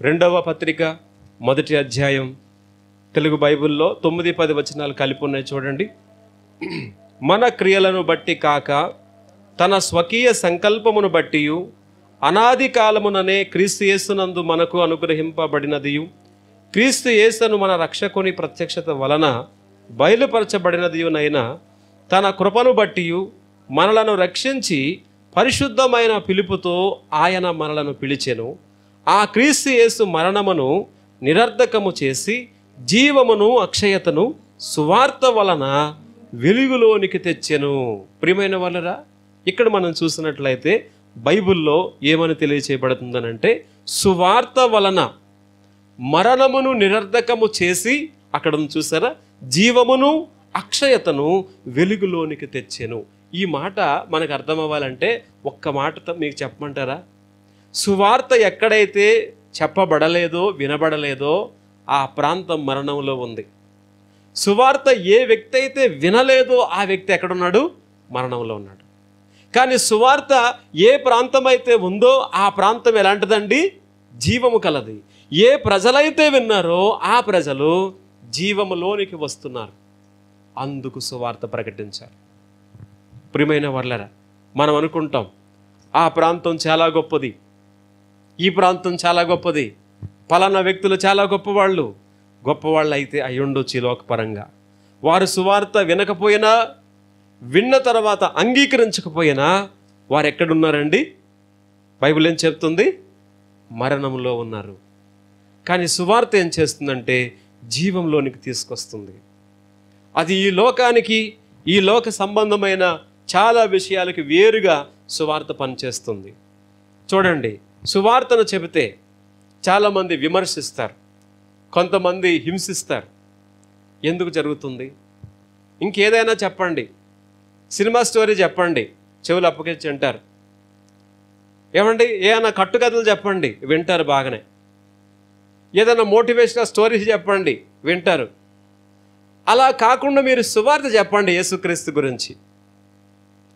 రెండవ పత్రిక మొదటి అధ్యాయం. తెలుగు బైబిల్లో తొమ్మిది పది వచనాలు కలిపి ఉన్నాయి చూడండి. మన క్రియలను బట్టి కాక తన స్వకీయ సంకల్పమును బట్టి అనాది కాలముననే క్రీస్తు యేసునందు మనకు అనుగ్రహింపబడినదియు. క్రీస్తు యేసును మన రక్షకుని ప్రత్యక్షత వలన బయలుపరచబడినదియునైనా తన కృపను బట్టి మనలను రక్షించి పరిశుద్ధమైన పిలుపుతో ఆయన మనలను పిలిచెను. ఆ క్రీస్తు యేసు మరణమును నిరర్ధకము చేసి జీవమును అక్షయతను సువార్త వలన వెలుగులోనికి తెచ్చెను. ప్రియమైన వాళ్ళరా ఇక్కడ మనం చూసినట్లయితే బైబిల్లో ఏమని తెలియచేయబడుతుందనంటే సువార్త వలన మరణమును నిరర్ధకము చేసి అక్కడ చూసారా జీవమును అక్షయతను వెలుగులోనికి తెచ్చెను. ఈ మాట మనకు అర్థమవ్వాలంటే ఒక్క మాటతో మీకు చెప్పమంటారా? సువార్త ఎక్కడైతే చెప్పబడలేదో వినబడలేదో ఆ ప్రాంతం మరణంలో ఉంది. సువార్త ఏ వ్యక్తి అయితే వినలేదో ఆ వ్యక్తి ఎక్కడున్నాడు? మరణంలో ఉన్నాడు. కానీ సువార్త ఏ ప్రాంతం అయితే ఉందో ఆ ప్రాంతం ఎలాంటిదండి? జీవము కలది. ఏ ప్రజలైతే విన్నారో ఆ ప్రజలు జీవములోనికి వస్తున్నారు. అందుకు సువార్త ప్రకటించాలి ప్రియమైన వర్లరా మనం అనుకుంటాం ఆ ప్రాంతం చాలా గొప్పది. ఈ ప్రాంతం చాలా గొప్పది. పలానా వ్యక్తులు చాలా గొప్పవాళ్ళు. గొప్పవాళ్ళు అయితే అయ్యుండొచ్చు లోకపరంగా. వారు సువార్త వినకపోయినా విన్న తర్వాత అంగీకరించకపోయినా వారు ఎక్కడున్నారండి బైబిల్ ఏం చెప్తుంది? మరణంలో ఉన్నారు. కానీ సువార్త ఏం చేస్తుందంటే జీవంలోనికి తీసుకొస్తుంది. అది ఈ లోకానికి ఈ లోక సంబంధమైన చాలా విషయాలకి వేరుగా సువార్త పనిచేస్తుంది. చూడండి సువార్తను చెబితే చాలామంది విమర్శిస్తారు. కొంతమంది హింసిస్తారు. ఎందుకు జరుగుతుంది? ఇంకేదైనా చెప్పండి. సినిమా స్టోరీ చెప్పండి. చెవులు అప్పగించి అంటారు ఏమండి? ఏమైనా కట్టుకథలు చెప్పండి. వింటారు బాగానే. ఏదైనా మోటివేషనల్ స్టోరీస్ చెప్పండి. వింటారు. అలా కాకుండా మీరు సువార్త చెప్పండి యేసుక్రీస్తు గురించి.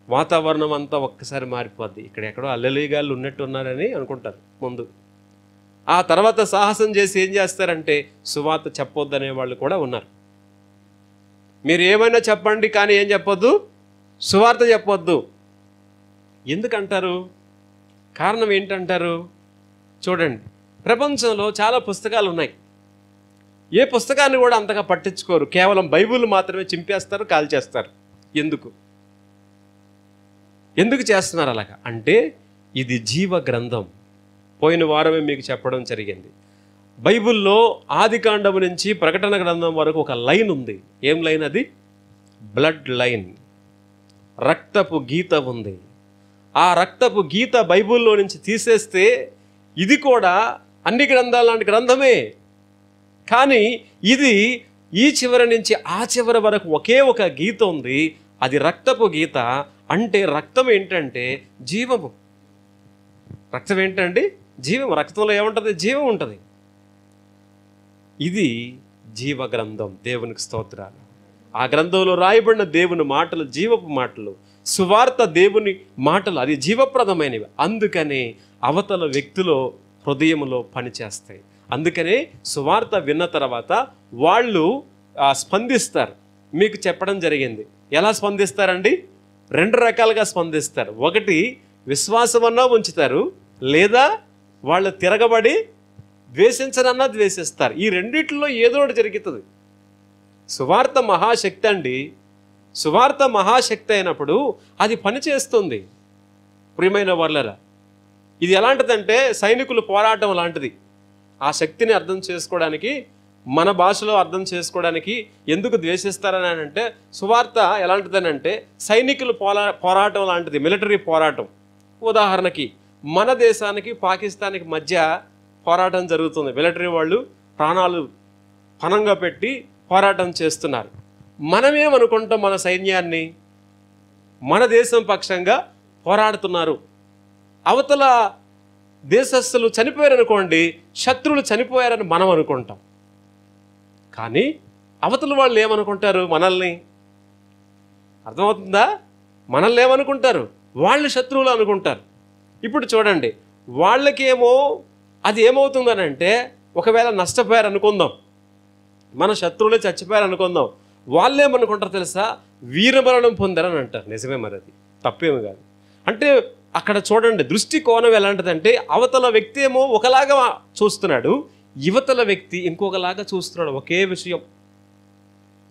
వాతావరణం అంతా ఒక్కసారి మారిపోద్ది. ఇక్కడ ఎక్కడో అల్లెలిగాళ్ళు ఉన్నట్టు ఉన్నారని అనుకుంటారు ముందు. ఆ తర్వాత సాహసం చేసి ఏం చేస్తారంటే సువార్త చెప్పొద్దనే వాళ్ళు కూడా ఉన్నారు. మీరు ఏమైనా చెప్పండి కానీ ఏం చెప్పొద్దు? సువార్త చెప్పొద్దు. ఎందుకంటారు? కారణం ఏంటంటారు? చూడండి. ప్రపంచంలో చాలా పుస్తకాలు ఉన్నాయి. ఏ పుస్తకాన్ని కూడా అంతగా పట్టించుకోరు. కేవలం బైబిల్ మాత్రమే చింపేస్తారు కాల్చేస్తారు. ఎందుకు? ఎందుకు చేస్తున్నారు అలాగా? అంటే ఇది జీవ గ్రంథం. పోయిన వారమే మీకు చెప్పడం జరిగింది. బైబిల్లో ఆది కాండము నుంచి ప్రకటన గ్రంథం వరకు ఒక లైన్ ఉంది. ఏం లైన్ అది? Blood line. రక్తపు గీత ఉంది. ఆ రక్తపు గీత బైబిల్లో నుంచి తీసేస్తే ఇది కూడా అన్ని గ్రంథాలు లాంటి గ్రంథమే. కానీ ఇది ఈ చివరి నుంచి ఆ చివరి వరకు ఒకే ఒక గీత ఉంది. అది రక్తపు గీత. అంటే రక్తం ఏంటంటే జీవము. రక్తం ఏంటండి? జీవం. రక్తంలో ఏముంటుంది? జీవం ఉంటుంది. ఇది జీవ గ్రంథం. దేవునికి స్తోత్రాలు. ఆ గ్రంథంలో రాయబడిన దేవుని మాటలు జీవపు మాటలు సువార్త దేవుని మాటలు అది జీవప్రదమైనవి. అందుకనే అవతల వ్యక్తిలో హృదయంలో పనిచేస్తాయి అందుకనే సువార్త విన్న తర్వాత వాళ్ళు స్పందిస్తారు. మీకు చెప్పడం జరిగింది. ఎలా స్పందిస్తారండి? రెండు రకాలుగా స్పందిస్తారు. ఒకటి విశ్వాసమన్నా ఉంచుతారు లేదా వాళ్ళు తిరగబడి ద్వేషించనన్నా ద్వేషిస్తారు. ఈ రెండిట్లో ఏదో ఒకటి జరుగుతుంది. సువార్త మహాశక్తి అండి. సువార్త మహాశక్తి అయినప్పుడు అది పనిచేస్తుంది ప్రియమైన వర్లరా ఇది ఎలాంటిదంటే సైనికులు పోరాటం లాంటిది. ఆ శక్తిని అర్థం చేసుకోవడానికి మన భాషలో అర్థం చేసుకోవడానికి ఎందుకు ద్వేషిస్తారని అంటే సువార్త ఎలాంటిదనంటే సైనికులు పోరా పోరాటం లాంటిది మిలిటరీ పోరాటం. ఉదాహరణకి మన దేశానికి పాకిస్తాన్కి మధ్య పోరాటం జరుగుతుంది. మిలిటరీ వాళ్ళు ప్రాణాలు పణంగా పెట్టి పోరాటం చేస్తున్నారు. మనమేమనుకుంటాం మన సైన్యాన్ని? మన దేశం పక్షంగా పోరాడుతున్నారు. అవతల దేశస్థులు చనిపోయారనుకోండి శత్రువులు చనిపోయారని మనం అనుకుంటాం కానీ అవతల వాళ్ళు ఏమనుకుంటారు మనల్ని? అర్థమవుతుందా? మనల్ని ఏమనుకుంటారు? వాళ్ళు శత్రువులు అనుకుంటారు. ఇప్పుడు చూడండి వాళ్ళకేమో అది ఏమవుతుందనంటే ఒకవేళ నష్టపోయారు అనుకుందాం మన శత్రువులే చచ్చిపోయారు అనుకుందాం. వాళ్ళేమనుకుంటారు తెలుసా? వీరమరణం పొందారని అంటారు. నిజమే మరి అది. తప్పేమి కాదు. అంటే అక్కడ చూడండి దృష్టి కోణం ఎలాంటిదంటే అవతల వ్యక్తి ఏమో ఒకలాగా చూస్తున్నాడు యువతల వ్యక్తి ఇంకొకలాగా చూస్తున్నాడు. ఒకే విషయం.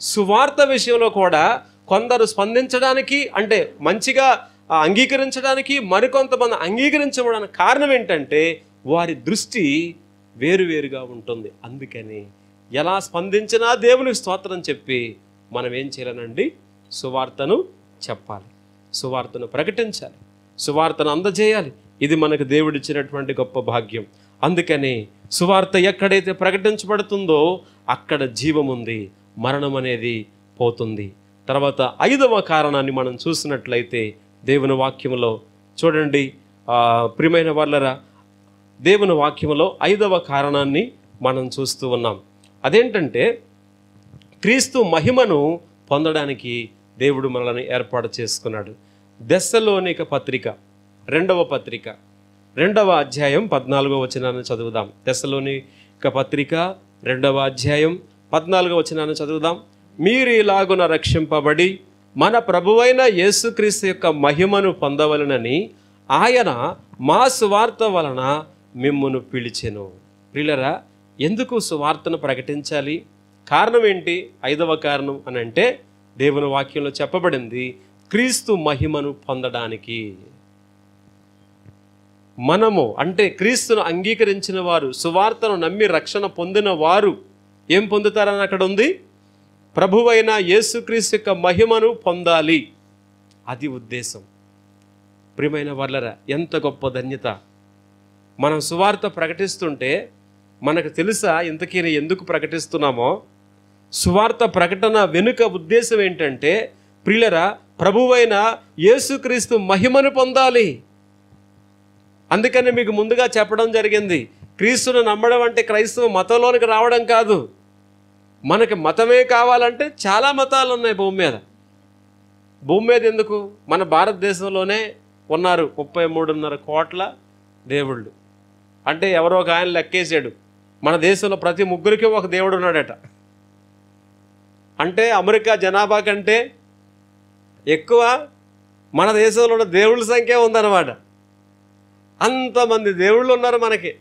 సువార్త విషయంలో కూడా కొందరు స్పందించడానికి అంటే మంచిగా అంగీకరించడానికి మరికొంతమంది అంగీకరించడానికి కారణం ఏంటంటే వారి దృష్టి వేరువేరుగా ఉంటుంది. అందుకని ఎలా స్పందించినా దేవునికి స్తోత్రం చెప్పి మనం ఏం చేయాలనండి? సువార్తను చెప్పాలి. సువార్తను ప్రకటించాలి. సువార్తను అందజేయాలి. ఇది మనకు దేవుడిచ్చినటువంటి గొప్ప భాగ్యం. అందుకని సువార్త ఎక్కడైతే ప్రకటించబడుతుందో అక్కడ జీవం ఉంది మరణం అనేది పోతుంది. తర్వాత ఐదవ కారణాన్ని మనం చూసినట్లయితే దేవుని వాక్యములో చూడండి. ప్రియమైన వాళ్ళరా దేవుని వాక్యములో ఐదవ కారణాన్ని మనం చూస్తూ ఉన్నాం. అదేంటంటే క్రీస్తు మహిమను పొందడానికి దేవుడు మనల్ని ఏర్పాటు చేసుకున్నాడు. దశలోనిక పత్రిక రెండవ పత్రిక రెండవ అధ్యాయం పద్నాలుగో వచనాన్ని చదువుదాం. దశలోనిక పత్రిక రెండవ అధ్యాయం పద్నాలుగో వచనాన్ని చదువుదాం. మీరు ఇలాగున రక్షింపబడి మన ప్రభువైన యేసుక్రీస్తు యొక్క మహిమను పొందవలనని ఆయన మా సువార్త వలన మిమ్మును పిలిచెను. పిల్లరా ఎందుకు సువార్తను ప్రకటించాలి? కారణం ఏంటి? ఐదవ కారణం అని అంటే దేవుని వాక్యంలో చెప్పబడింది క్రీస్తు మహిమను పొందడానికి. మనము అంటే క్రీస్తును అంగీకరించిన వారు సువార్తను నమ్మి రక్షణ పొందిన వారు ఏం పొందుతారని అక్కడ ఉంది? ప్రభువైన యేసుక్రీస్తు యొక్క మహిమను పొందాలి. అది ఉద్దేశం. ప్రియమైన వాళ్ళరా ఎంత గొప్ప ధన్యత. మనం సువార్త ప్రకటిస్తుంటే మనకు తెలుసా ఇంతకీ ఎందుకు ప్రకటిస్తున్నామో? సువార్త ప్రకటన వెనుక ఉద్దేశం ఏంటంటే ప్రియులరా ప్రభువైన యేసుక్రీస్తు మహిమను పొందాలి. అందుకని మీకు ముందుగా చెప్పడం జరిగింది క్రీస్తును నమ్మడం అంటే క్రైస్తవ మతంలోనికి రావడం కాదు. మనకి మతమే కావాలంటే చాలా మతాలు ఉన్నాయి భూమి మీద. భూమి మీద ఎందుకు? మన భారతదేశంలోనే ఉన్నారు ముప్పై మూడున్నర కోట్ల దేవుళ్ళు. అంటే ఎవరో ఒక ఆయన లెక్కేసాడు మన దేశంలో ప్రతి ముగ్గురికి ఒక దేవుడు ఉన్నాడట. అంటే అమెరికా జనాభా కంటే ఎక్కువ మన దేశంలో ఉన్న దేవుళ్ళ సంఖ్య ఉందన్నమాట. అంతమంది దేవుళ్ళు ఉన్నారు మనకి.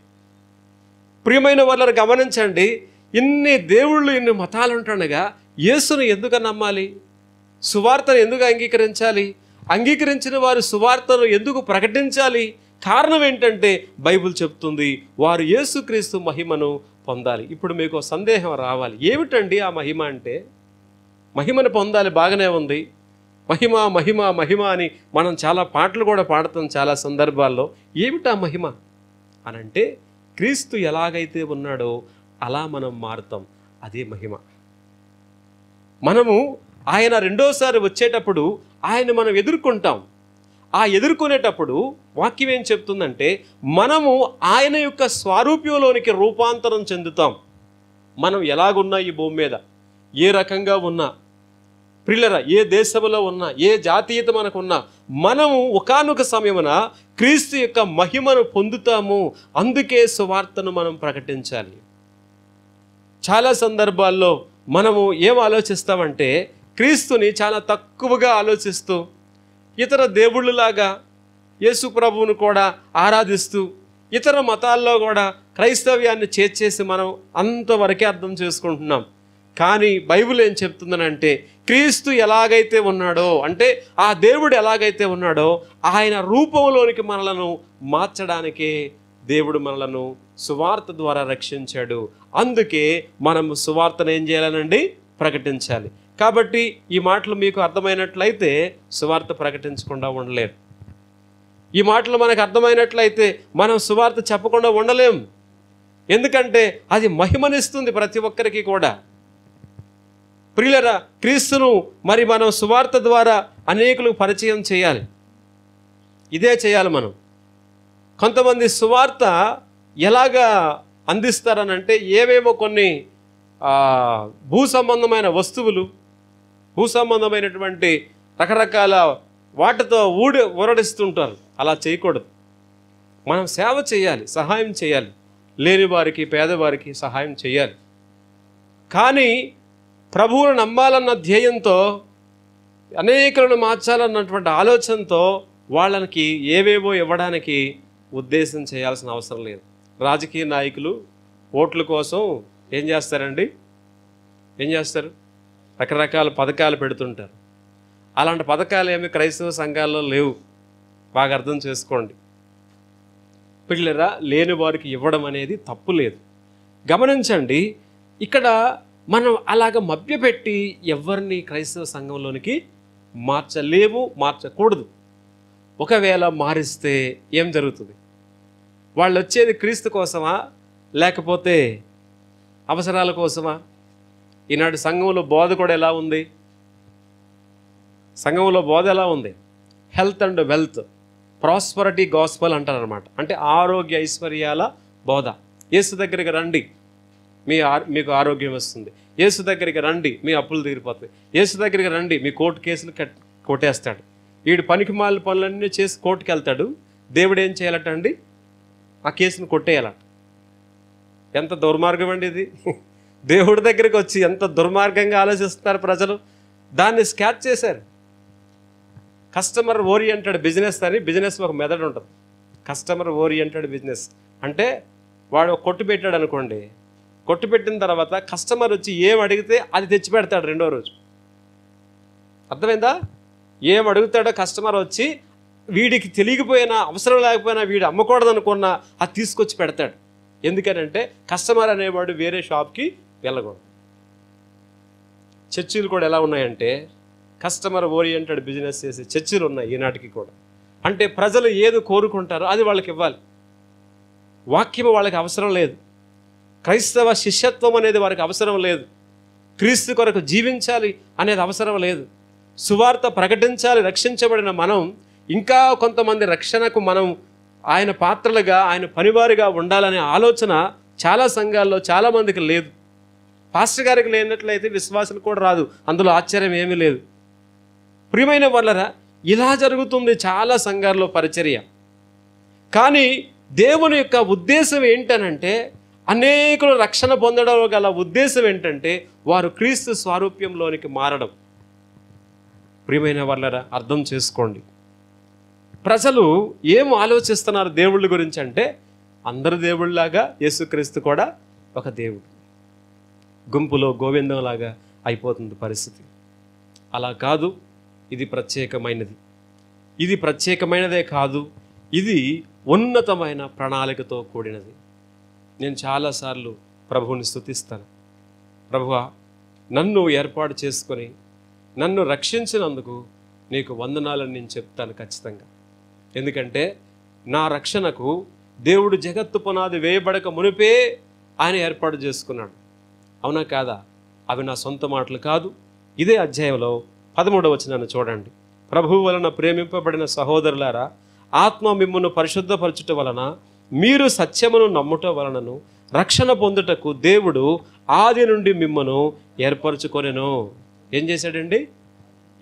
ప్రియమైన వాళ్ళని గమనించండి ఇన్ని దేవుళ్ళు ఇన్ని మతాలు ఉంటుండగా యేసును ఎందుకు నమ్మాలి? సువార్తను ఎందుకు అంగీకరించాలి? అంగీకరించిన వారు సువార్తను ఎందుకు ప్రకటించాలి? కారణం ఏంటంటే బైబిల్ చెప్తుంది వారు యేసుక్రీస్తు మహిమను పొందాలి. ఇప్పుడు మీకు సందేహం రావాలి. ఏమిటండి ఆ మహిమ అంటే? మహిమను పొందాలి బాగానే ఉంది. మహిమ మహిమ మహిమ అని మనం చాలా పాటలు కూడా పాడతాం చాలా సందర్భాల్లో. ఏమిటా మహిమ? అని అంటే క్రీస్తు ఎలాగైతే ఉన్నాడో అలా మనం మారుతాం. అదే మహిమ. మనము ఆయన రెండోసారి వచ్చేటప్పుడు ఆయన మనం ఎదుర్కొంటాం. ఆ ఎదుర్కొనేటప్పుడు వాక్యం ఏం చెప్తుందంటే మనము ఆయన యొక్క స్వారూప్యంలోనికి రూపాంతరం చెందుతాం. మనం ఎలాగున్నా ఈ భూమి మీద? ఏ రకంగా ఉన్నా? ప్రిల్లర ఏ దేశంలో ఉన్నా? ఏ జాతీయత మనకున్నా? మనము ఒకానొక సమయమున క్రీస్తు యొక్క మహిమను పొందుతాము. అందుకే సువార్తను మనం ప్రకటించాలి. చాలా సందర్భాల్లో మనము ఏం ఆలోచిస్తామంటే క్రీస్తుని చాలా తక్కువగా ఆలోచిస్తూ ఇతర దేవుళ్ళలాగా యేసు ప్రభువును కూడా ఆరాధిస్తూ ఇతర మతాల్లో కూడా క్రైస్తవ్యాన్ని చేర్చేసి మనం అంతవరకే అర్థం చేసుకుంటున్నాం. కానీ బైబిల్ ఏం చెప్తుందనంటే క్రీస్తు ఎలాగైతే ఉన్నాడో అంటే ఆ దేవుడు ఎలాగైతే ఉన్నాడో ఆయన రూపంలోనికి మనలను మార్చడానికే దేవుడు మనలను సువార్త ద్వారా రక్షించాడు. అందుకే మనం సువార్తను ఏం చేయాలనండి? ప్రకటించాలి. కాబట్టి ఈ మాటలు మీకు అర్థమైనట్లయితే సువార్త ప్రకటించకుండా ఉండలేరు ఈ మాటలు మనకు అర్థమైనట్లయితే మనం సువార్త చెప్పకుండా ఉండలేం. ఎందుకంటే అది మహిమనిస్తుంది ప్రతి ఒక్కరికి కూడా. ప్రియులరా క్రీస్తును మరి మనం సువార్త ద్వారా అనేకులకు పరిచయం చేయాలి. ఇదే చేయాలి మనం. కొంతమంది సువార్త ఎలాగా అందిస్తారనంటే ఏవేవో కొన్ని భూ సంబంధమైన వస్తువులు భూ సంబంధమైనటువంటి రకరకాల వాటితో ఊడి ఊరడిస్తుంటారు. అలా చేయకూడదు. మనం సేవ చేయాలి సహాయం చేయాలి. లేని వారికి పేదవారికి సహాయం చేయాలి. కానీ ప్రభువును నమ్మాలన్న ధ్యేయంతో అనేకులను మార్చాలన్నటువంటి ఆలోచనతో వాళ్ళకి ఏవేవో ఇవ్వడానికి ఉద్దేశం చేయాల్సిన అవసరం లేదు. రాజకీయ నాయకులు ఓట్ల కోసం ఏం చేస్తారండి? ఏం చేస్తారు? రకరకాల పథకాలు పెడుతుంటారు. అలాంటి పథకాలు ఏమి క్రైస్తవ సంఘాల్లో లేవు. బాగా అర్థం చేసుకోండి. పిల్లరా లేని వారికి ఇవ్వడం అనేది తప్పు లేదు. గమనించండి ఇక్కడ మనం అలాగ మభ్యపెట్టి ఎవరిని క్రైస్తవ సంఘంలోనికి మార్చలేము మార్చకూడదు. ఒకవేళ మారిస్తే ఏం జరుగుతుంది? వాళ్ళు వచ్చేది క్రీస్తు కోసమా లేకపోతే అవసరాల కోసమా? ఈనాడు సంఘంలో బోధ కూడా ఎలా ఉంది? సంఘంలో బోధ ఎలా ఉంది? Health and wealth prosperity gospel అంటారనమాట అంటే ఆరోగ్య ఐశ్వర్యాల బోధ. యేసు దగ్గరికి రండి. మీ ఆ- మీకు ఆరోగ్యం వస్తుంది. యేసు దగ్గరికి రండి మీ అప్పులు తీరిపోతాయి. యేసు దగ్గరికి రండి మీ కోర్టు కేసులు కట్ కొట్టేస్తాడు. వీడు పనికి మాలిన పనులన్నీ చేసి కోర్టుకి వెళ్తాడు దేవుడు ఏం చేయాలట అండి? ఆ కేసును కొట్టేయాలట. ఎంత దుర్మార్గం అండి ఇది? దేవుడి దగ్గరికి వచ్చి ఎంత దుర్మార్గంగా ఆలోచిస్తున్నారు ప్రజలు? దాన్ని స్కాచ్ చేశారు. కస్టమర్ ఓరియంటెడ్ బిజినెస్ అని బిజినెస్ ఒక మెథడ్ ఉంటుంది. కస్టమర్ ఓరియంటెడ్ బిజినెస్ అంటే వాడు కొట్టు పెట్టాడు అనుకోండి. కొట్టు పెట్టిన తర్వాత కస్టమర్ వచ్చి ఏం అడిగితే అది తెచ్చి పెడతాడు రెండో రోజు. అర్థమైందా? ఏం అడుగుతాడో కస్టమర్ వచ్చి వీడికి తెలియకపోయినా అవసరం లేకపోయినా వీడు అమ్మకూడదు అనుకున్నా అది తీసుకొచ్చి పెడతాడు. ఎందుకనంటే కస్టమర్ అనేవాడు వేరే షాప్కి వెళ్ళకూడదు. చర్చిలు కూడా ఎలా ఉన్నాయంటే కస్టమర్ ఓరియంటెడ్ బిజినెస్ చేసే చర్చిలు ఉన్నాయి ఈనాటికి కూడా. అంటే ప్రజలు ఏది కోరుకుంటారో అది వాళ్ళకి ఇవ్వాలి. వాక్యం వాళ్ళకి అవసరం లేదు. క్రైస్తవ శిష్యత్వం అనేది వారికి అవసరం లేదు. క్రీస్తు కొరకు జీవించాలి అనేది అవసరం లేదు. సువార్త ప్రకటించాలి రక్షించబడిన మనం ఇంకా కొంతమంది రక్షణకు మనం ఆయన పాత్రలుగా ఆయన పనివారిగా ఉండాలనే ఆలోచన చాలా సంఘాల్లో చాలామందికి లేదు. పాస్టర్ గారికి లేనట్లయితే విశ్వాసులు కూడా రాదు. అందులో ఆశ్చర్యం ఏమీ లేదు. ప్రియమైన వాళ్ళరా ఇలా జరుగుతుంది చాలా సంఘాల్లో పరిచర్య. కానీ దేవుని యొక్క ఉద్దేశం ఏంటనంటే అనేకులు రక్షణ పొందడం గల ఉద్దేశం ఏంటంటే వారు క్రీస్తు స్వారూప్యంలోనికి మారడం. ప్రియమైన వాళ్ళరా అర్థం చేసుకోండి. ప్రజలు ఏం ఆలోచిస్తున్నారు దేవుళ్ళ గురించి అంటే అందరు దేవుళ్ళలాగా యేసుక్రీస్తు కూడా ఒక దేవుడు. గుంపులో గోవిందంలాగా అయిపోతుంది పరిస్థితి. అలా కాదు ఇది ప్రత్యేకమైనది. ఇది ప్రత్యేకమైనదే కాదు ఇది ఉన్నతమైన ప్రణాళికతో కూడినది. నేను చాలాసార్లు ప్రభువుని స్తుతిస్తాను. ప్రభువా నన్ను ఏర్పాటు చేసుకొని నన్ను రక్షించినందుకు నీకు వందనాలని నేను చెప్తాను ఖచ్చితంగా. ఎందుకంటే నా రక్షణకు దేవుడు జగత్తు పునాది వేయబడక మునిపే ఆయన ఏర్పాటు చేసుకున్నాడు. అవునా కాదా? అవి నా సొంత మాటలు కాదు. ఇదే అధ్యాయంలో పదమూడవ వచనాన్ని చూడండి. ప్రభువు వలన ప్రేమింపబడిన సహోదరులారా ఆత్మ మిమ్మును పరిశుద్ధపరచుట వలన మీరు సత్యమును నమ్ముట వలనను రక్షణ పొందుటకు దేవుడు ఆది నుండి మిమ్మను ఏర్పరచుకొనెను. ఏం చేశాడండి?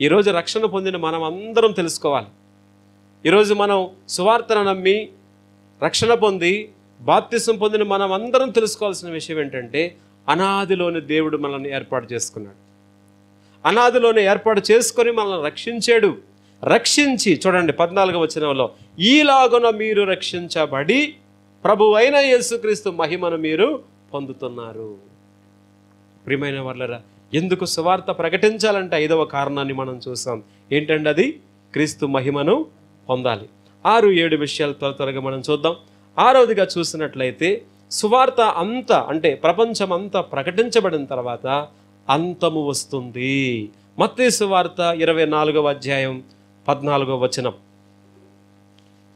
ఈరోజు రక్షణ పొందిన మనం అందరం తెలుసుకోవాలి. ఈరోజు మనం సువార్తను నమ్మి రక్షణ పొంది బాప్తిసం పొందిన మనం అందరం తెలుసుకోవాల్సిన విషయం ఏంటంటే అనాదిలోని దేవుడు మనల్ని ఏర్పాటు చేసుకున్నాడు. అనాదిలోనే ఏర్పాటు చేసుకొని మనల్ని రక్షించాడు. రక్షించి చూడండి పద్నాలుగవ వచనంలో ఈలాగున మీరు రక్షించబడి ప్రభు అయిన యేసుక్రీస్తు మహిమను మీరు పొందుతున్నారు. ప్రియమైన వాళ్ళరా ఎందుకు సువార్త ప్రకటించాలంటే ఐదవ కారణాన్ని మనం చూసాం. ఏంటంటే అది? క్రీస్తు మహిమను పొందాలి. ఆరు ఏడు విషయాలు త్వర త్వరగా మనం చూద్దాం. ఆరవదిగా చూసినట్లయితే సువార్త అంతా అంటే ప్రపంచం అంతా ప్రకటించబడిన తర్వాత అంతము వస్తుంది. మత్తే సువార్త ఇరవై నాలుగవ అధ్యాయం పద్నాలుగవ వచనం.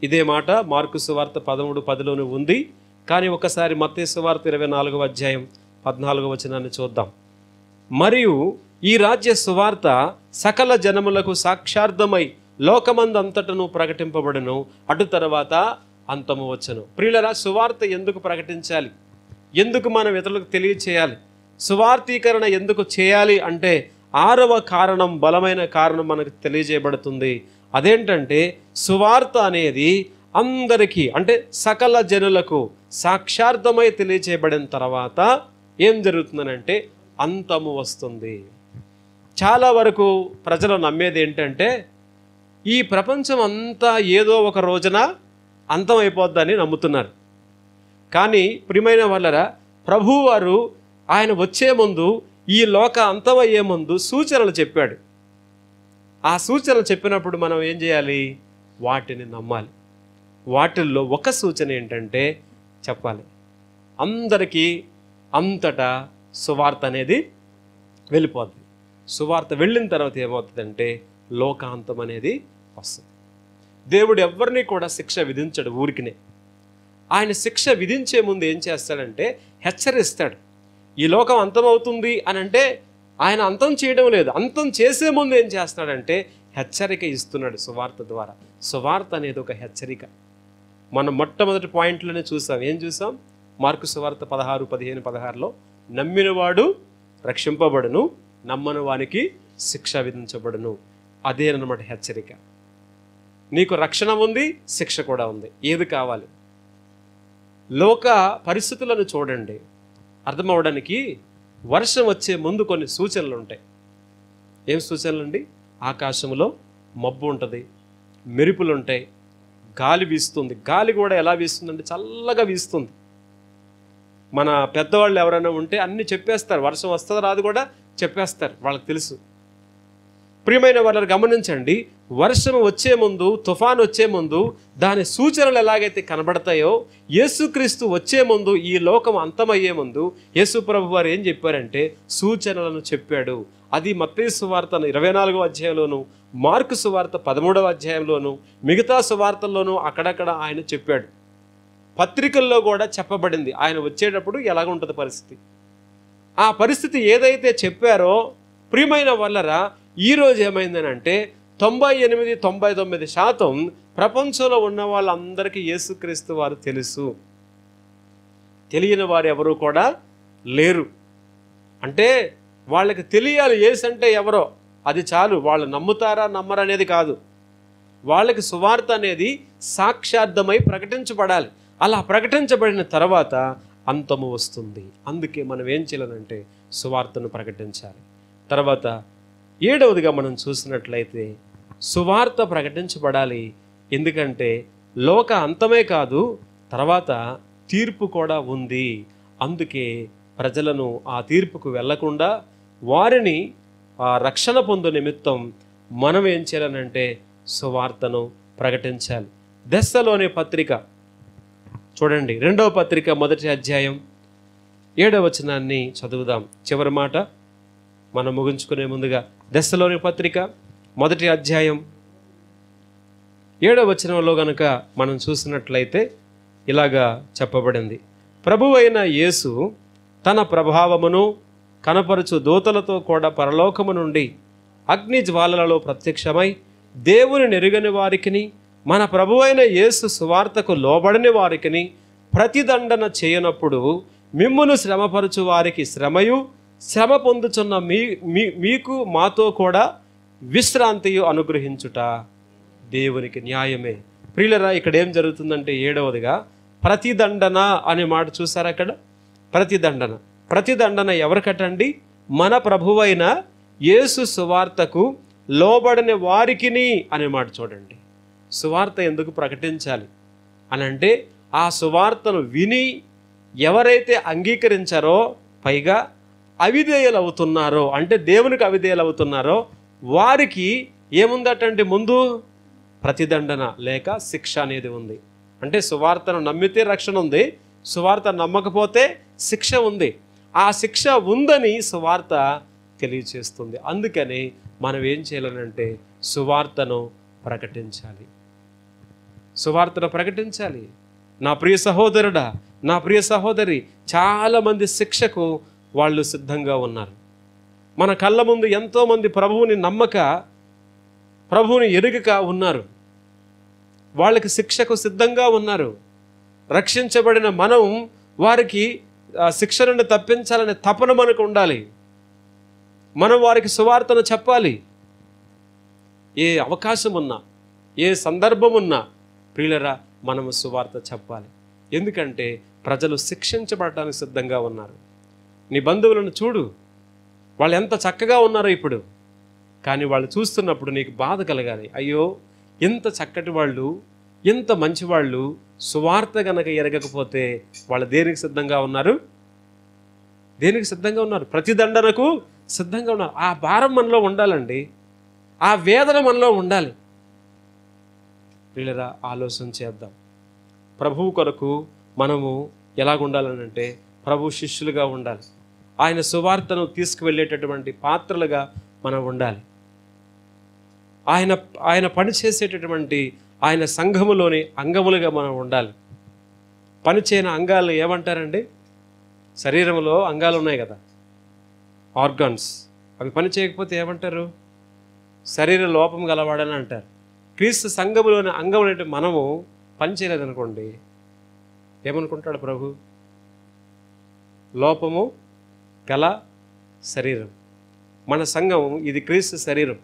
ఇదే మాట మార్కు సువార్త పదమూడు పదిలోనే ఉంది. కానీ ఒకసారి మత్తే సువార్త ఇరవై నాలుగవ అధ్యాయం పద్నాలుగవ వచనాన్ని చూద్దాం. మరియు ఈ రాజ్య సువార్త సకల జనములకు సాక్షార్థమై లోకమందంతటను ప్రకటింపబడను. అటు తర్వాత అంతము వచ్చను. ప్రియులరా సువార్త ఎందుకు ప్రకటించాలి? ఎందుకు మనం ఇతరులకు తెలియచేయాలి? సువార్తీకరణ ఎందుకు చేయాలి అంటే ఆరవ కారణం బలమైన కారణం మనకు తెలియజేయబడుతుంది. అదేంటంటే సువార్త అనేది అందరికీ అంటే సకల జనులకు సాక్షార్థమై తెలియచేయబడిన తర్వాత ఏం జరుగుతుందనంటే అంతము వస్తుంది. చాలా వరకు ప్రజలు నమ్మేది ఏంటంటే ఈ ప్రపంచం అంతా ఏదో ఒక రోజున అంతం అయిపోద్దని నమ్ముతున్నారు. కానీ ప్రియమైన వాళ్ళరా ప్రభువారు ఆయన వచ్చే ముందు ఈ లోక అంతమయ్యే ముందు సూచనలు చెప్పాడు. ఆ సూచనలు చెప్పినప్పుడు మనం ఏం చేయాలి? వాటిని నమ్మాలి. వాటిల్లో ఒక సూచన ఏంటంటే చెప్పాలి. అందరికీ అంతటా సువార్త అనేది వెళ్ళిపోద్ది. సువార్త వెళ్ళిన తర్వాత ఏమవుతుందంటే లోకాంతం అనేది వస్తుంది. దేవుడు ఎవరిని కూడా శిక్ష విధించడు ఊరికినే. ఆయన శిక్ష విధించే ముందు ఏం చేస్తాడంటే హెచ్చరిస్తాడు. ఈ లోకం అంతమవుతుంది అని అంటే ఆయన అంతం చేయడం లేదు. అంతం చేసే ముందు ఏం చేస్తాడంటే హెచ్చరిక ఇస్తున్నాడు సువార్త ద్వారా. సువార్త అనేది ఒక హెచ్చరిక. మనం మొట్టమొదటి పాయింట్లోనే చూసాం. ఏం చూసాం? మార్కు సువార్త పదహారు పదిహేను పదహారులో నమ్మినవాడు రక్షింపబడును నమ్మని వానికి శిక్ష విధించబడును. అదేనమాట హెచ్చరిక. నీకు రక్షణ ఉంది శిక్ష కూడా ఉంది. ఏది కావాలి? లోక పరిస్థితులను చూడండి. అర్థమవడానికి వర్షం వచ్చే ముందు కొన్ని సూచనలు ఉంటాయి. ఏం సూచనలు అండి ఆకాశంలో మబ్బు ఉంటుంది మెరుపులు ఉంటాయి గాలి వీస్తుంది. గాలి కూడా ఎలా వీస్తుందంటే చల్లగా వీస్తుంది. మన పెద్దవాళ్ళు ఎవరైనా ఉంటే అన్ని చెప్పేస్తారు. వర్షం వస్తుందో రాదు కూడా చెప్పేస్తారు. వాళ్ళకి తెలుసు. ప్రియమైన వాళ్ళని గమనించండి. వర్షం వచ్చే ముందు తుఫాన్ వచ్చే ముందు దాని సూచనలు ఎలాగైతే కనబడతాయో యేసుక్రీస్తు వచ్చే ముందు ఈ లోకం అంతమయ్యే ముందు యేసు ప్రభు వారు ఏం చెప్పారంటే సూచనలను చెప్పాడు. అది మత్తయ్య సువార్త ఇరవై నాలుగో అధ్యాయంలోను మార్కు సువార్త పదమూడవ అధ్యాయంలోను మిగతా సువార్తల్లోనూ అక్కడక్కడ ఆయన చెప్పాడు. పత్రికల్లో కూడా చెప్పబడింది. ఆయన వచ్చేటప్పుడు ఎలాగుంటుంది పరిస్థితి? ఆ పరిస్థితి ఏదైతే చెప్పారో ప్రియమైన వల్లరా ఈరోజు ఏమైందనంటే తొంభై ఎనిమిది తొంభై తొమ్మిది శాతం ప్రపంచంలో ఉన్న వాళ్ళందరికీ యేసుక్రీస్తు వారు తెలుసు. తెలియని వారు ఎవరు కూడా లేరు. అంటే వాళ్ళకి తెలియాలి ఏసు అంటే ఎవరో అది చాలు. వాళ్ళు నమ్ముతారా నమ్మరు అనేది కాదు. వాళ్ళకి సువార్త అనేది సాక్షార్థమై ప్రకటించబడాలి. అలా ప్రకటించబడిన తర్వాత అంతము వస్తుంది. అందుకే మనం ఏం చేయాలంటే సువార్తను ప్రకటించాలి. తర్వాత ఏడవదిగా మనం చూసినట్లయితే సువార్త ప్రకటించబడాలి. ఎందుకంటే లోక అంతమే కాదు తర్వాత తీర్పు కూడా ఉంది. అందుకే ప్రజలను ఆ తీర్పుకు వెళ్ళకుండా వారిని ఆ రక్షణ పొందు నిమిత్తం మనం ఏం చేయాలనంటే సువార్తను ప్రకటించాలి. దశలోనే పత్రిక. చూడండి రెండవ పత్రిక మొదటి అధ్యాయం ఏడవ వచనాన్ని చదువుదాం. చివరి మాట మనం ముగించుకునే ముందుగా దశలోని పత్రిక మొదటి అధ్యాయం. ఏడవ వచనంలో గనుక మనం చూసినట్లయితే ఇలాగా చెప్పబడింది. ప్రభువైన యేసు తన ప్రభావమును కనపరచు దూతలతో కూడా పరలోకము నుండి అగ్ని జ్వాలలలో ప్రత్యక్షమై దేవుని నెరుగని వారికిని మన ప్రభువైన యేసు సువార్తకు లోబడని వారికిని ప్రతిదండన చేయనప్పుడు మిమ్మును శ్రమపరచు వారికి శ్రమయు శ్రమ పొందుచున్న మీ మీ- మీకు మాతో కూడా విశ్రాంతియు అనుగ్రహించుట దేవునికి న్యాయమే. ప్రియులరా ఇక్కడ ఏం జరుగుతుందంటే ఏడవదిగా ప్రతిదండన అనే మాట చూసారా అక్కడ? ప్రతిదండన. ప్రతిదండన ఎవరికటండి? మన ప్రభువైన యేసు సువార్తకు లోబడని వారికిని అనే మాట చూడండి. సువార్త ఎందుకు ప్రకటించాలి? అని అంటే ఆ సువార్తను విని ఎవరైతే అంగీకరించారో పైగా అవిధేయులు అవుతున్నారో అంటే దేవునికి అవిధేయులు అవుతున్నారో వారికి ఏముందటండి ముందు? ప్రతిదండన లేక శిక్ష అనేది ఉంది. అంటే సువార్తను నమ్మితే రక్షణ ఉంది సువార్త నమ్మకపోతే శిక్ష ఉంది. ఆ శిక్ష ఉందని సువార్త తెలియచేస్తుంది. అందుకని మనం ఏం చేయాలనంటే సువార్తను ప్రకటించాలి. సువార్తను ప్రకటించాలి. నా ప్రియ సహోదరుడా నా ప్రియ సహోదరి చాలామంది శిక్షకు వాళ్ళు సిద్ధంగా ఉన్నారు. మన కళ్ళ ముందు ఎంతోమంది ప్రభువుని నమ్మక ప్రభువుని ఎరుగక ఉన్నారు. వాళ్ళకి శిక్షకు సిద్ధంగా ఉన్నారు. రక్షించబడిన మనం వారికి శిక్ష నుండి తప్పించాలనే తపన మనకు ఉండాలి. మనం వారికి సువార్తను చెప్పాలి. ఏ అవకాశం ఉన్నా ఏ సందర్భం ఉన్నా ప్రియులరా మనము సువార్త చెప్పాలి. ఎందుకంటే ప్రజలు శిక్షించబడటానికి సిద్ధంగా ఉన్నారు. నీ బంధువులను చూడు. వాళ్ళు ఎంత చక్కగా ఉన్నారో ఇప్పుడు. కానీ వాళ్ళు చూస్తున్నప్పుడు నీకు బాధ కలగాలి. అయ్యో ఎంత చక్కటి వాళ్ళు ఎంత మంచి వాళ్ళు సువార్త గనక ఎరగకపోతే వాళ్ళు దేనికి సిద్ధంగా ఉన్నారు? దేనికి సిద్ధంగా ఉన్నారు? ప్రతిదండనకు సిద్ధంగా ఉన్నారు. ఆ భారం మనలో ఉండాలండి. ఆ వేదన మనలో ఉండాలి. వీళ్ళరా ఆలోచన చేద్దాం. ప్రభువు కొరకు మనము ఎలాగ ఉండాలనంటే ప్రభు శిష్యులుగా ఉండాలి. ఆయన సువార్తను తీసుకువెళ్ళేటటువంటి పాత్రలుగా మనం ఉండాలి. ఆయన ఆయన పని చేసేటటువంటి ఆయన సంఘములోని అంగములుగా మనం ఉండాలి. పని చేయని అంగాలు ఏమంటారండి? శరీరంలో అంగాలు ఉన్నాయి కదా. ఆర్గాన్స్. అవి పని చేయకపోతే ఏమంటారు? శరీర లోపం గలవాడని అంటారు. క్రీస్తు సంఘములోని అంగం అనేటి మనము పని చేయలేదనుకోండి ఏమనుకుంటాడు ప్రభు? లోపము గల శరీరం. మన సంఘం ఇది క్రీస్తు శరీరం.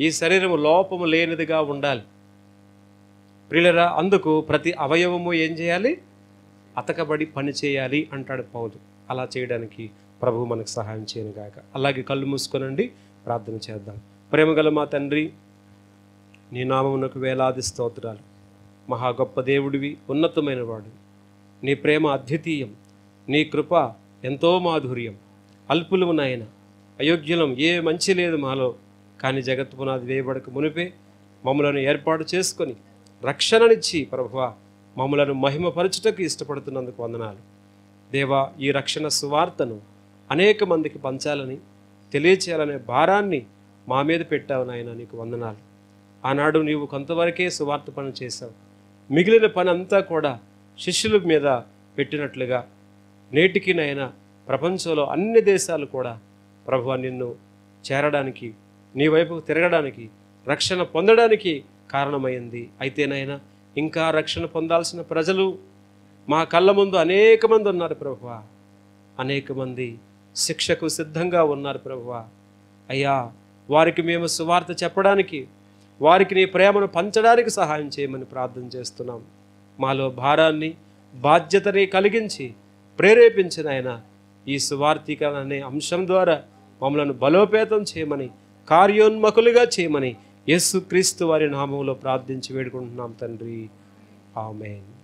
ఈ శరీరం లోపము లేనిదిగా ఉండాలి. ప్రియులరా అందుకు ప్రతి అవయవము ఏం చేయాలి? అతకబడి పని చేయాలి అంటాడు పౌలు. అలా చేయడానికి ప్రభు మనకు సహాయం చేయను గాక. అలాగే కళ్ళు మూసుకొనండి ప్రార్థన చేద్దాం. ప్రేమగల మా తండ్రి నీ నామమునకు వేలాది స్తోత్రాలు. మహా గొప్ప దేవుడివి ఉన్నతమైన వాడు. నీ ప్రేమ అద్వితీయం. నీ కృప ఎంతో మాధుర్యం. అల్పులు నాయన అయోగ్యులం ఏ మంచి లేదు మాలో. కానీ జగత్ పునాది వేయబడక మునిపే మమ్మలను ఏర్పాటు చేసుకొని రక్షణనిచ్చి ప్రభువా మమ్మలను మహిమపరచుటకు ఇష్టపడుతున్నందుకు వందనాలు. దేవా ఈ రక్షణ సువార్తను అనేక మందికి పంచాలని తెలియచేయాలనే భారాన్ని మా మీద పెట్టావు నాయన నీకు వందనాలు. ఆనాడు నీవు కొంతవరకే సువార్త పని చేశావు. మిగిలిన పని అంతా కూడా శిష్యుల మీద పెట్టినట్లుగా నేటికి నైనా ప్రపంచంలో అన్ని దేశాలు కూడా ప్రభు నిన్ను చేరడానికి నీ వైపుకు తిరగడానికి రక్షణ పొందడానికి కారణమైంది. అయితేనైనా ఇంకా రక్షణ పొందాల్సిన ప్రజలు మా కళ్ళ ముందు అనేక మంది ఉన్నారు ప్రభువ. అనేక మంది శిక్షకు సిద్ధంగా ఉన్నారు ప్రభువ. అయ్యా వారికి మేము సువార్త చెప్పడానికి వారికి నీ ప్రేమను పంచడానికి సహాయం చేయమని ప్రార్థన చేస్తున్నాం. మాలో భారాన్ని బాధ్యతని కలిగించి ప్రేరేపించిన ఆయన ఈ సువార్థీకరణ అనే అంశం ద్వారా మమ్మలను బలోపేతం చేయమని కార్యోన్మకులుగా చేయమని యేసు క్రీస్తు వారి నామంలో ప్రార్థించి వేడుకుంటున్నాం తండ్రి. ఆమెన్.